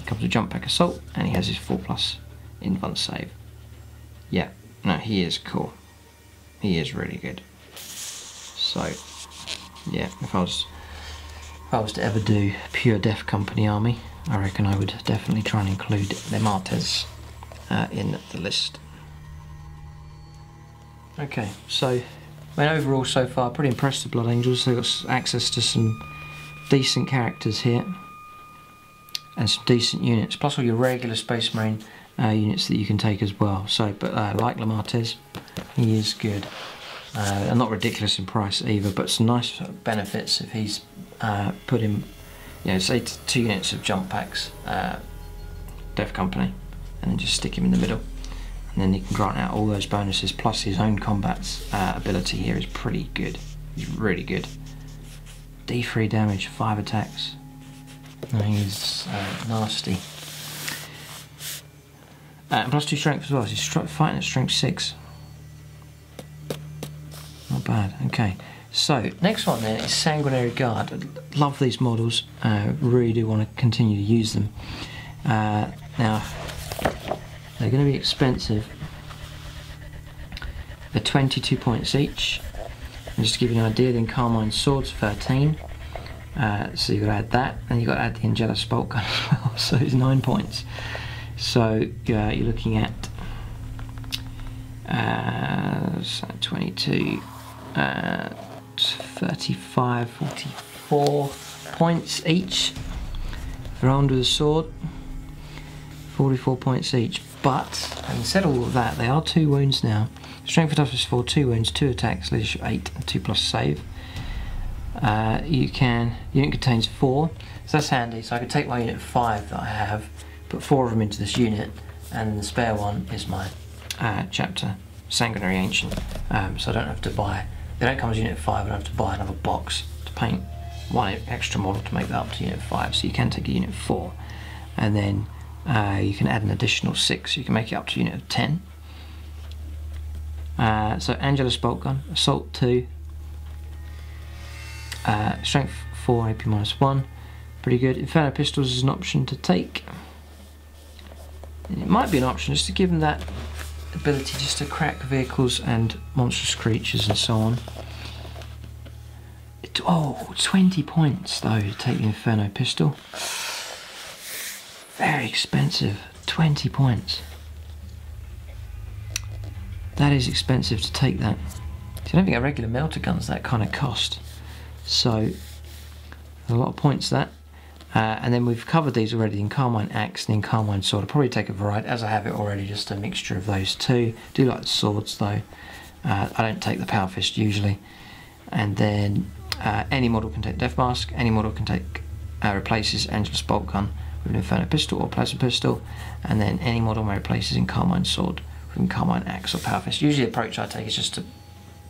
He comes with Jump Pack Assault, and he has his 4 plus Invuln save. Yeah, no, he is cool. He is really good. So, yeah, if I was if I was to ever do pure Death Company army, I reckon I would definitely try and include Lemartes uh, in the list. Okay, so I mean, overall so far, pretty impressed with Blood Angels. They've got access to some decent characters here and some decent units, plus all your regular Space Marine uh, units that you can take as well. So, but uh, like Lemartes, he is good. Uh, and not ridiculous in price either, but some nice benefits if he's uh, put him, you know, say two units of jump packs, uh, Death Company, and then just stick him in the middle. And then he can grant out all those bonuses, plus his own combat's uh, ability here is pretty good. He's really good. D3 damage, 5 attacks. He's uh, nasty. Uh, plus 2 strength as well, so he's fighting at strength 6. Not bad, okay. So, next one then is Sanguinary Guard. Love these models, uh, really do want to continue to use them. Uh, now, they're going to be expensive. They're 22 points each. And just to give you an idea, then Carmine Sword's 13. Uh, so you've got to add that, and you've got to add the Angelus Bolt Gun <laughs> as well, so it's 9 points. So you're looking at uh, so 22, uh, 35, 44 points each. Armed with a sword, 44 points each. But, having said all of that, they are two wounds now. Strength of toughness 4, 2 wounds, 2 attacks, leadership 8, and 2 plus save. Uh, you can, unit contains 4, so that's handy. So I could take my unit 5 that I have, put 4 of them into this unit, and the spare one is my uh, chapter, Sanguinary Ancient. Um, so I don't have to buy, they don't come as unit 5, and I have to buy another box to paint one extra model to make that up to unit 5. So you can take a unit 4, and then uh, you can add an additional 6, you can make it up to unit of 10. Uh, so Angelus Bolt Gun, Assault 2, uh, Strength 4, AP minus 1, pretty good. Inferno Pistols is an option to take. It might be an option just to give them that ability just to crack vehicles and monstrous creatures and so on. It, oh, 20 points though to take the Inferno Pistol. Very expensive, 20 points. That is expensive to take that. I don't think a regular meltagun's that kind of cost. So, a lot of points that. Uh, and then we've covered these already Encarmine Axe and Encarmine Sword. I'll probably take a variety, as I have it already, just a mixture of those two. do like the swords though. Uh, I don't take the Power Fist usually. And then uh, any model can take Death Mask, any model can take uh, replaces Angelus Bolt Gun with an Inferno Pistol or Plasma Pistol, and then any model may replaces Encarmine Sword with Carmine Axe or Power Fist. Usually the approach I take is just to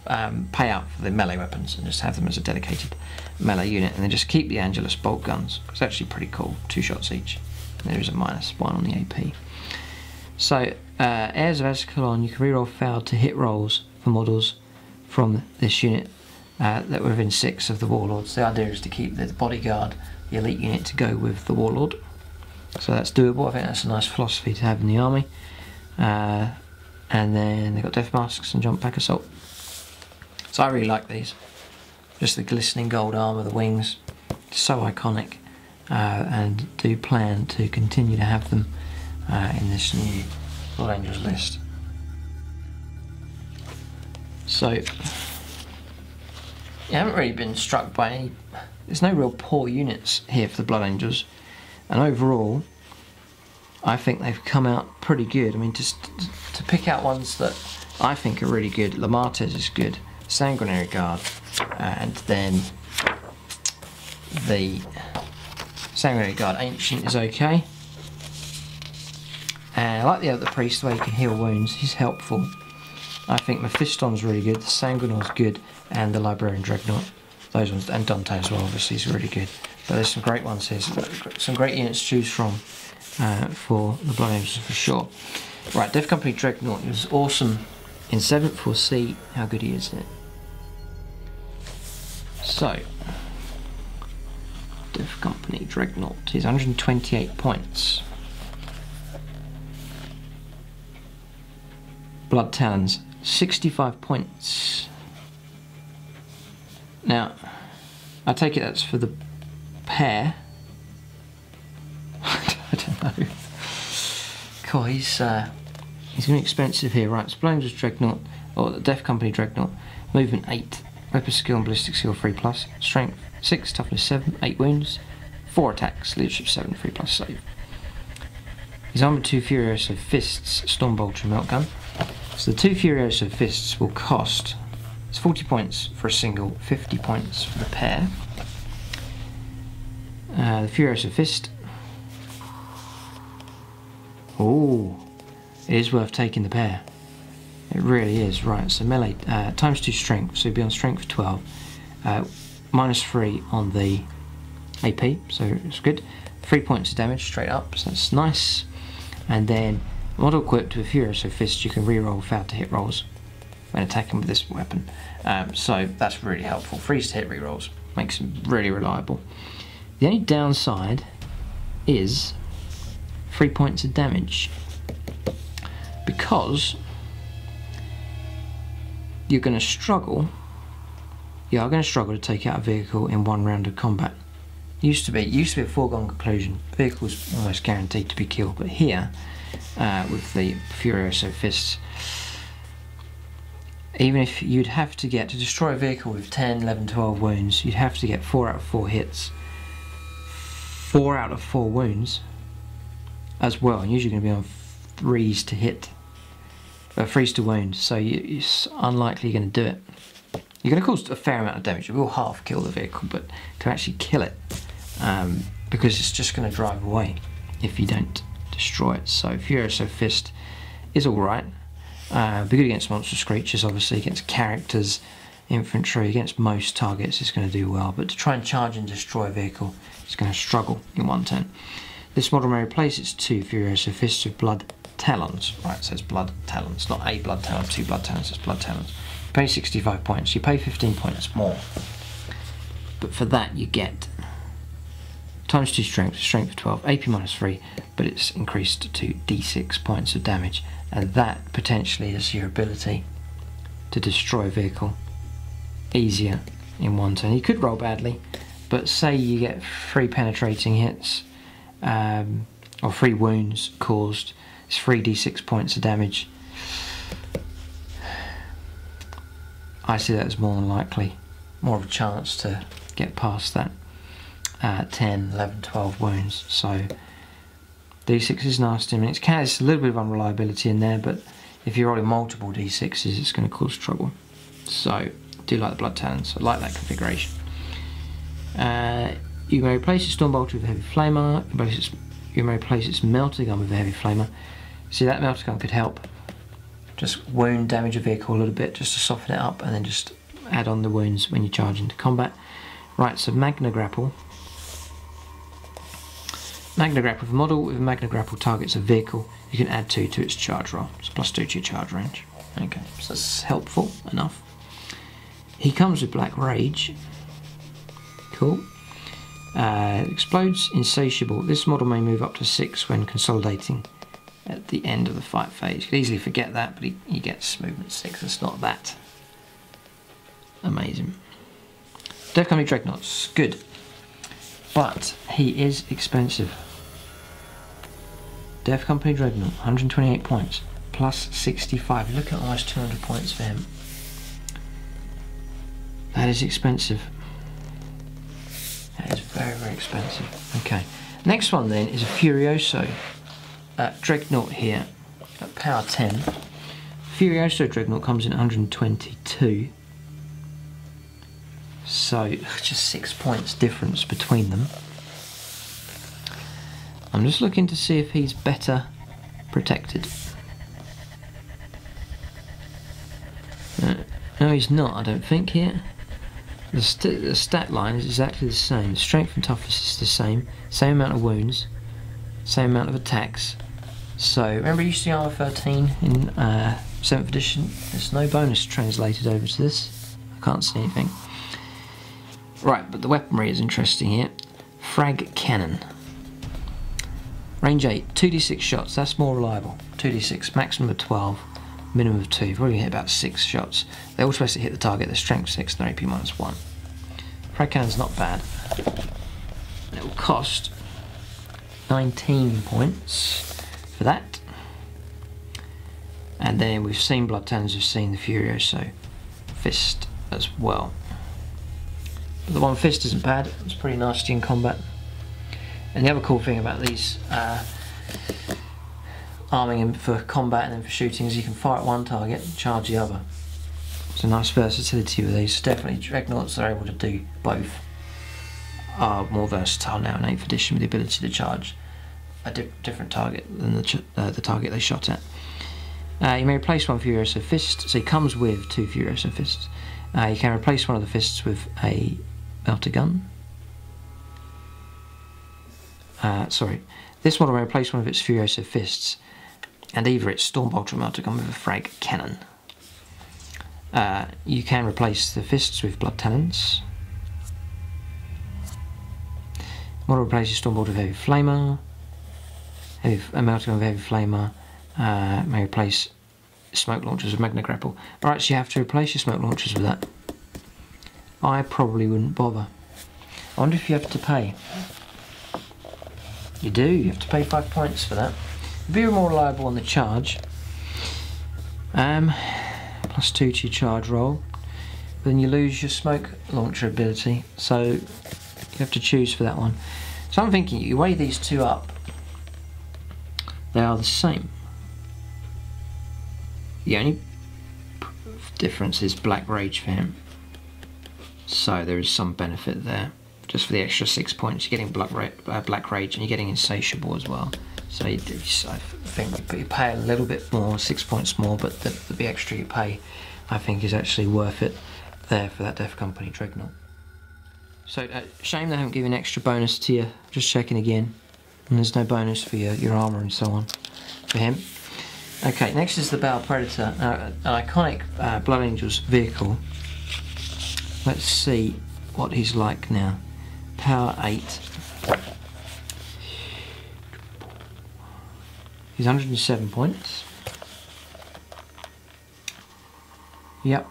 um, pay out for the melee weapons and just have them as a dedicated melee unit and then just keep the Angelus bolt guns. It's actually pretty cool, two shots each. There is a minus one on the AP. So, uh, Heirs of Azkaellon, you can reroll failed to hit rolls for models from this unit uh, that were within six of the Warlords. The idea is to keep the bodyguard, the elite unit, to go with the Warlord. So that's doable. I think that's a nice philosophy to have in the army. Uh, and then they've got death masks and jump pack assault. So I really like these. Just the glistening gold armour, the wings, so iconic. Uh, and do plan to continue to have them uh, in this new Blood Angels list. So, you haven't really been struck by any. There's no real poor units here for the Blood Angels, and overall, I think they've come out pretty good. I mean, just to pick out ones that I think are really good, Lemartes is good. Sanguinary Guard, and then the Sanguinary Guard Ancient is okay. And I like the other priest, the way he can heal wounds, he's helpful. I think Mephiston's really good, the Sanguinor's good, and the Librarian Dreadnought. Those ones, and Dante as well, obviously, is really good. But there's some great ones here, some great units to choose from uh, for the Blood Angels for sure. Right, Death Company Dreadnought is awesome in 7th. We'll see how good he is in it. So, Death Company Dreadnought is 128 points. Blood Talons, 65 points. Now, I take it that's for the pair. <laughs> I don't know. Cool, he's, uh, he's going to be expensive here. Right, Splendor's Dreadnought, or the Death Company Dreadnought, movement 8. Weapon skill and ballistic skill 3 plus. Strength 6, toughness 7, 8 wounds, 4 attacks, leadership 7, 3 plus save. His armor 2 Furioso Fists, Stormbolt and Meltagun. So the 2 Furioso Fists will cost it's 40 points for a single, 50 points for the pair. Uh, the Furioso Fist. Oh, it is worth taking the pair. It really is, right, so melee, uh, times 2 strength, so you'd be on strength 12. Uh, minus 3 on the AP, so it's good. 3 points of damage straight up, so that's nice. And then, model equipped with Furioso Fist, you can reroll without to hit rolls when attacking with this weapon. Um, so that's really helpful. Freeze to hit rerolls, makes them really reliable. The only downside is 3 points of damage. Because you're going to struggle. You are going to struggle to take out a vehicle in one round of combat. Used to be, used to be a foregone conclusion. Vehicles almost guaranteed to be killed, but here, uh, with the Furioso fists, even if you'd have to get to destroy a vehicle with 10, 11, 12 wounds, you'd have to get four out of four hits, four out of four wounds as well. And usually going to be on threes to hit uh, freeze to wound, so you, it's unlikely you're going to do it. You're going to cause a fair amount of damage. You will half kill the vehicle, but to actually kill it, um, because it's just going to drive away if you don't destroy it. So Furioso Fist is alright. Uh, be good against monster creatures, obviously, against characters, infantry, against most targets it's going to do well, but to try and charge and destroy a vehicle, it's going to struggle in one turn. This model may replace its two Furioso Fists with Blood talons. Right, it says blood talons, not a blood talon, two blood talons, it's blood talons. You pay 65 points, you pay 15 points more. But for that you get times 2 strength, strength of 12, AP minus 3, but it's increased to d6 points of damage. And that potentially is your ability to destroy a vehicle easier in one turn. You could roll badly, but say you get three penetrating hits um, or three wounds caused it's 3d6 points of damage. I see that as more than likely. More of a chance to get past that. uh, 10, 11, 12 wounds. So D6 is nasty. I mean, it's, it's a little bit of unreliability in there, but if you're rolling multiple D6s, it's going to cause trouble. So, I do like the Blood Talons. I like that configuration. Uh, you may replace your Stormbolter with a Heavy Flamer. You may replace its Meltagun with a Heavy Flamer. See, that Meltagun could help just wound damage a vehicle a little bit just to soften it up and then just add on the wounds when you charge into combat. Right, so Magna Grapple. Magna Grapple. Model with a Magna Grapple targets a vehicle, you can add 2 to its charge roll. It's plus 2 to your charge range. Okay, so that's helpful enough. He comes with Black Rage. Cool. Uh, explodes insatiable. This model may move up to 6 when consolidating at the end of the fight phase. You could easily forget that, but he, he gets movement 6. It's not that amazing. Def Company Dreadnoughts, good. But he is expensive. Def Company Dreadnought, 128 points, plus 65. Look at almost 200 points for him. That is expensive. That is very, very expensive. Okay. Next one then is a Furioso uh, Dreadnought here at power 10. Furioso Dreadnought comes in 122. So <sighs> just six points difference between them. I'm just looking to see if he's better protected. Uh, no, he's not, I don't think, here. The, st the, stat line is exactly the same. Strength and toughness is the same. Same amount of wounds. Same amount of attacks. So, remember you see armor 13 in uh, 7th edition? There's no bonus translated over to this. I can't see anything. Right, but the weaponry is interesting here. Frag cannon. Range 8, 2d6 shots, that's more reliable. 2d6, maximum of 12, minimum of 2. You've probably hit about 6 shots. They're all supposed to hit the target, they're strength 6 and AP minus 1. Frag cannon's not bad. It will cost 19 points for that. And then we've seen Blood we've seen the Furioso Fist as well. But the one fist isn't bad, it's pretty nasty in combat. And the other cool thing about these uh, arming him for combat and then for shooting is you can fire at one target and charge the other. It's a nice versatility with these. Definitely Dreadnoughts are able to do both. Are more versatile now in 8th edition with the ability to charge a di different target than the, uh, the target they shot at. Uh, you may replace one Furioso Fist, so he comes with two Furioso Fists. Uh, you can replace one of the fists with a meltagun. Uh, sorry, this model will replace one of its Furioso fists and either its Stormbolter meltagun with a frag cannon. Uh, you can replace the fists with blood talons. Model replaces Stormbolter with Heavy Flamer. Heavy, a gun with Heavy Flamer uh, may replace smoke launchers with Magna Grapple. Or actually you have to replace your smoke launchers with that. I probably wouldn't bother. I wonder if you have to pay. You do, you have to pay five points for that. Be more reliable on the charge. Um, plus two to your charge roll. Then you lose your smoke launcher ability, so you have to choose for that one. So I'm thinking you weigh these two up, they are the same. The only difference is Black Rage for him. So there is some benefit there. Just for the extra six points, you're getting Black, Ra uh, Black Rage and you're getting Insatiable as well. So you, I think you pay a little bit more, six points more, but the, the extra you pay, I think, is actually worth it there for that Def Company Dreadnought. So, uh, shame they haven't given extra bonus to you. Just checking again. And there's no bonus for your, your armour and so on for him. Okay, next is the Baal Predator, uh, an iconic uh, Blood Angels vehicle. Let's see what he's like now. Power 8. He's 107 points. Yep.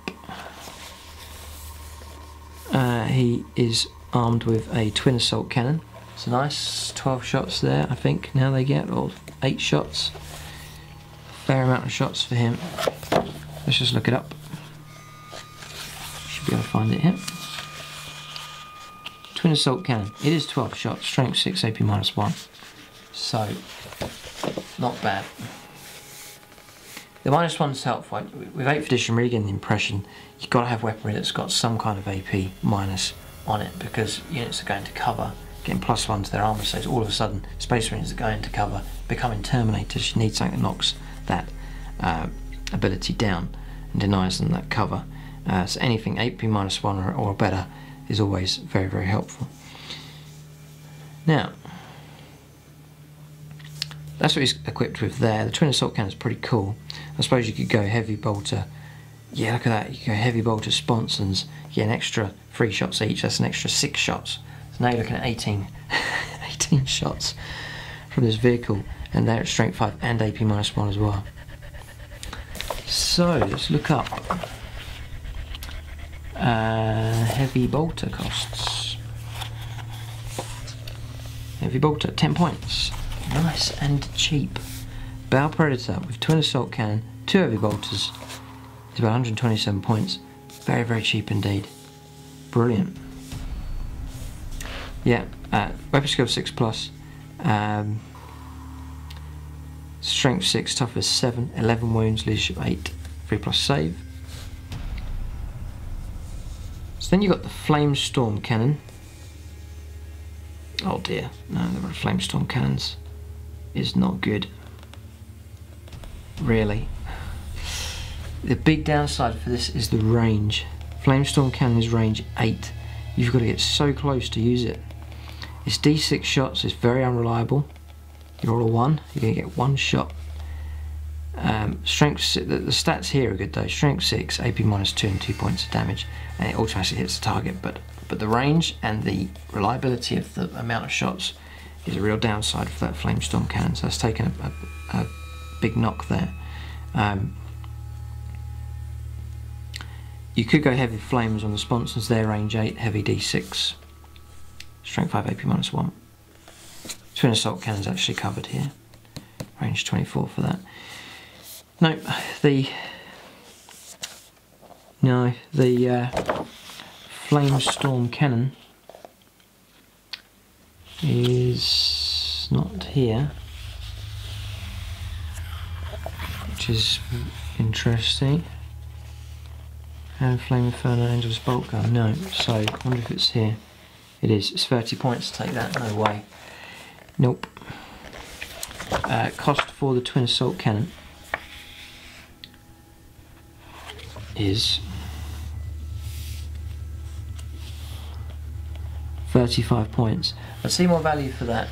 Uh, he is armed with a twin assault cannon. Nice 12 shots there, I think, now they get, or 8 shots. Fair amount of shots for him. Let's just look it up. Should be able to find it here. twin assault cannon. It is 12 shots, strength 6, AP minus 1. So, not bad. The minus one's helpful. With 8th edition, really getting the impression you've got to have weaponry that's got some kind of AP minus on it because units are going to cover, getting plus one to their armor, so all of a sudden Space Marines are going to cover, becoming Terminators. You need something that knocks that uh, ability down and denies them that cover. Uh, so anything AP minus one or, or better is always very, very helpful. Now, that's what he's equipped with there. The twin assault cannon is pretty cool. I suppose you could go heavy bolter. Yeah, look at that. You go heavy bolter sponsons. Get an extra three shots each. That's an extra six shots. So now you're looking at 18, <laughs> 18 shots from this vehicle. And they're at strength 5 and AP minus 1 as well. So let's look up uh, heavy bolter costs. Heavy bolter, 10 points. Nice and cheap. Baal Predator with twin assault cannon, two heavy bolters. It's about 127 points. Very, very cheap indeed. Brilliant. Yeah, uh, weapon skill 6 plus. Um, strength 6, toughness 7, 11 wounds, leadership 8, 3 plus save. So then you've got the Flame Storm Cannon. Oh dear, no, the Flame Storm Cannons is not good. Really. The big downside for this is the range. Flamestorm Cannon is range 8. You've got to get so close to use it. It's D6 shots, it's very unreliable. You roll a 1, you're going to get one shot. Um, strength, the, the, stats here are good though. Strength 6, AP minus 2 and 2 points of damage. And it automatically hits the target. But, but the range and the reliability of the amount of shots is a real downside for that Flamestorm cannon. So that's taken a, a, a big knock there. Um, you could go heavy flamers on the sponsons there, range 8, heavy D6, strength 5, AP minus 1. Twin assault cannons actually covered here, range 24 for that. No, the no, the uh, flame storm cannon is not here, which is interesting. And Flame Inferno Angel's Bolt Gun, no. So, I wonder if it's here. It is. It's 30 points to take that, no way. Nope. Uh, cost for the Twin Assault Cannon is 35 points. I see more value for that.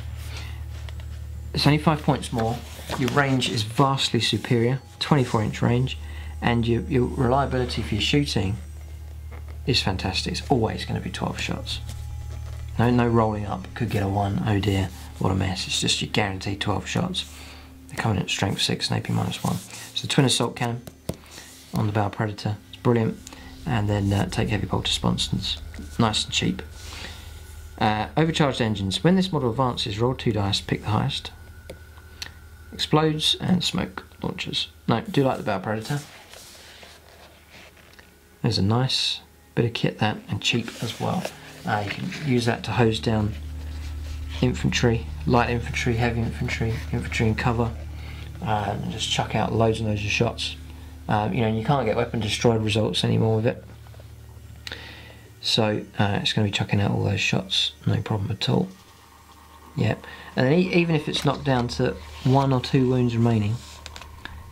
It's only 5 points more. Your range is vastly superior, 24 inch range, and your, your reliability for your shooting is fantastic. It's always going to be 12 shots. No, no rolling up, could get a 1, oh dear, what a mess. It's just your guaranteed 12 shots. They're coming at strength 6 and AP minus 1. So the twin assault cannon on the Baal Predator, it's brilliant. And then uh, take heavy bolter sponsons, nice and cheap. Uh, overcharged engines. When this model advances, roll two dice, pick the highest. Explodes and smoke launchers. No, do like the Baal Predator. There's a nice bit of kit that and cheap as well. Uh, you can use that to hose down infantry, light infantry, heavy infantry, infantry in cover, uh, and just chuck out loads and loads of shots. Um, you know, you can't get weapon destroyed results anymore with it. So uh, it's going to be chucking out all those shots, no problem at all. Yep, and then e even if it's knocked down to one or two wounds remaining,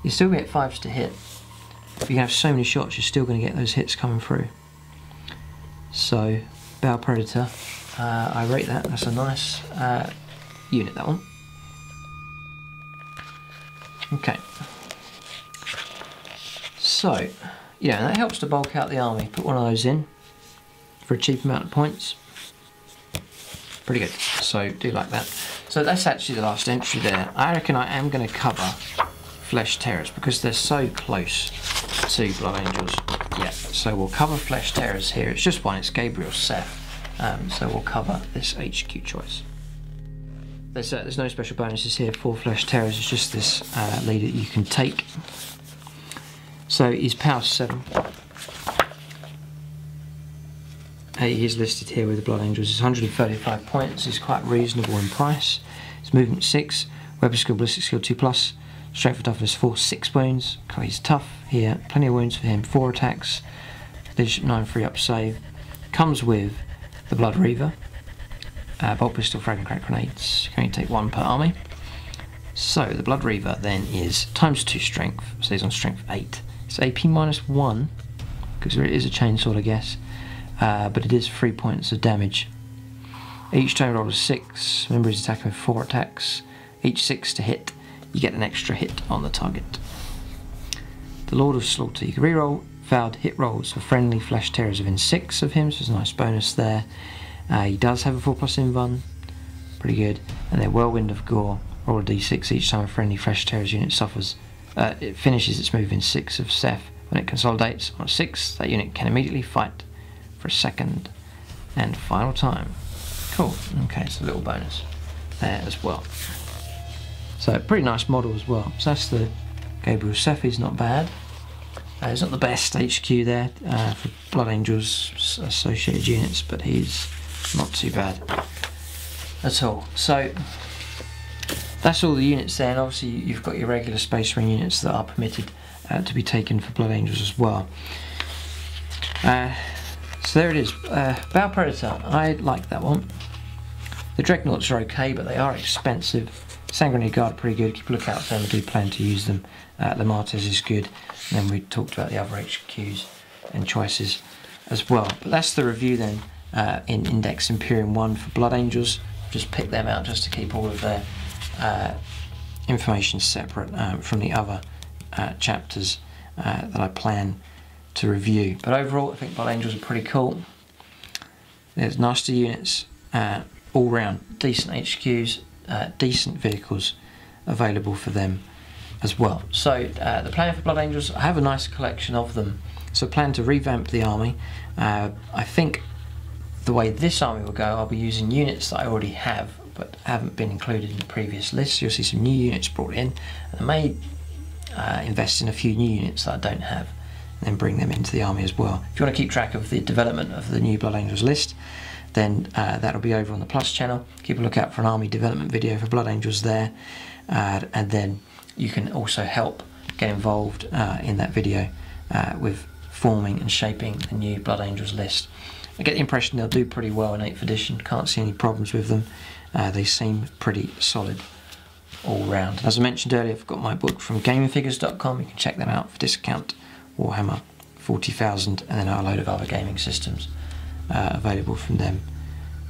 you still get fives to hit. If you have so many shots, you're still going to get those hits coming through. So, Baal Predator, uh, I rate that. That's a nice uh, unit, that one. Okay. So, yeah, that helps to bulk out the army. Put one of those in for a cheap amount of points. Pretty good, so do like that. So that's actually the last entry there. I reckon I am going to cover Flesh Tearers because they're so close to Blood Angels. So we'll cover Flesh Tearers here. It's just one, it's Gabriel Seth. Um, so we'll cover this HQ choice. There's, uh, there's no special bonuses here for Flesh Tearers, it's just this uh, leader you can take. So he's power 7. he is listed here with the Blood Angels. It's 135 points. It's quite reasonable in price. It's movement 6, weapon skill, ballistic skill 2 plus, and toughness 4, 6 wounds. He's tough here. Plenty of wounds for him. 4 attacks. Leadership 9 free up save. Comes with the Blood Reaver, uh, bolt pistol, frag and crack grenades. You can only take one per army. So the Blood Reaver then is times 2 strength, so he's on strength 8. It's AP minus 1, because it is a chainsaw I guess, uh, but it is 3 points of damage. Each time roll is 6, remember he's attacking with 4 attacks, each 6 to hit, you get an extra hit on the target. The Lord of Slaughter, you can reroll vowed hit rolls for friendly flesh tearers within 6 of him, so there's a nice bonus there. Uh, he does have a 4 plus invuln, pretty good, and then Whirlwind of Gore, roll a d6 each time a friendly flesh tearers unit suffers. Uh, it finishes its move in 6 of Seth. When it consolidates on 6, that unit can immediately fight for a second and final time. Cool, okay, it's a little bonus there as well. So, pretty nice model as well. So that's the Gabriel he's not bad. Uh, he's not the best HQ there uh, for Blood Angels associated units, but he's not too bad at all. So that's all the units there, and obviously you've got your regular Space Marine units that are permitted uh, to be taken for Blood Angels as well. Uh, so there it is, uh, Baal Predator, I like that one. The Dreadnoughts are okay, but they are expensive. Sanguinary Guard pretty good, keep a lookout for them, I do plan to use them. Uh, Lemartes is good, and then we talked about the other HQs and choices as well. But that's the review then uh, in Index Imperium 1 for Blood Angels. Just pick them out just to keep all of their uh, information separate um, from the other uh, chapters uh, that I plan to review. But overall, I think Blood Angels are pretty cool. There's nasty units uh, all round, decent HQs, uh, decent vehicles available for them as well. So uh, the plan for Blood Angels, I have a nice collection of them. So plan to revamp the army. Uh, I think the way this army will go, I'll be using units that I already have but haven't been included in the previous list. You'll see some new units brought in. And I may uh, invest in a few new units that I don't have and then bring them into the army as well. If you want to keep track of the development of the new Blood Angels list, then uh, that'll be over on the Plus channel. Keep a lookout for an army development video for Blood Angels there, uh, and then you can also help get involved uh, in that video uh, with forming and shaping the new Blood Angels list. I get the impression they'll do pretty well in 8th edition, can't see any problems with them. Uh, they seem pretty solid all round. As I mentioned earlier, I've got my book from gamingfigures.com, you can check that out for discount. Warhammer 40,000 and then a load of other gaming systems uh, available from them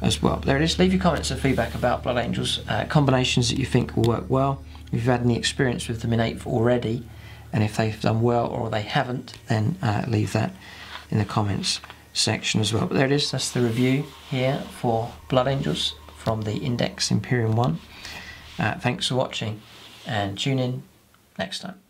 as well. But there it is. Leave your comments and feedback about Blood Angels, uh, combinations that you think will work well. If you've had any experience with them in 8th already, and if they've done well or they haven't, then uh, leave that in the comments section as well. But there it is. That's the review here for Blood Angels from the Index Imperium 1. Uh, thanks for watching and tune in next time.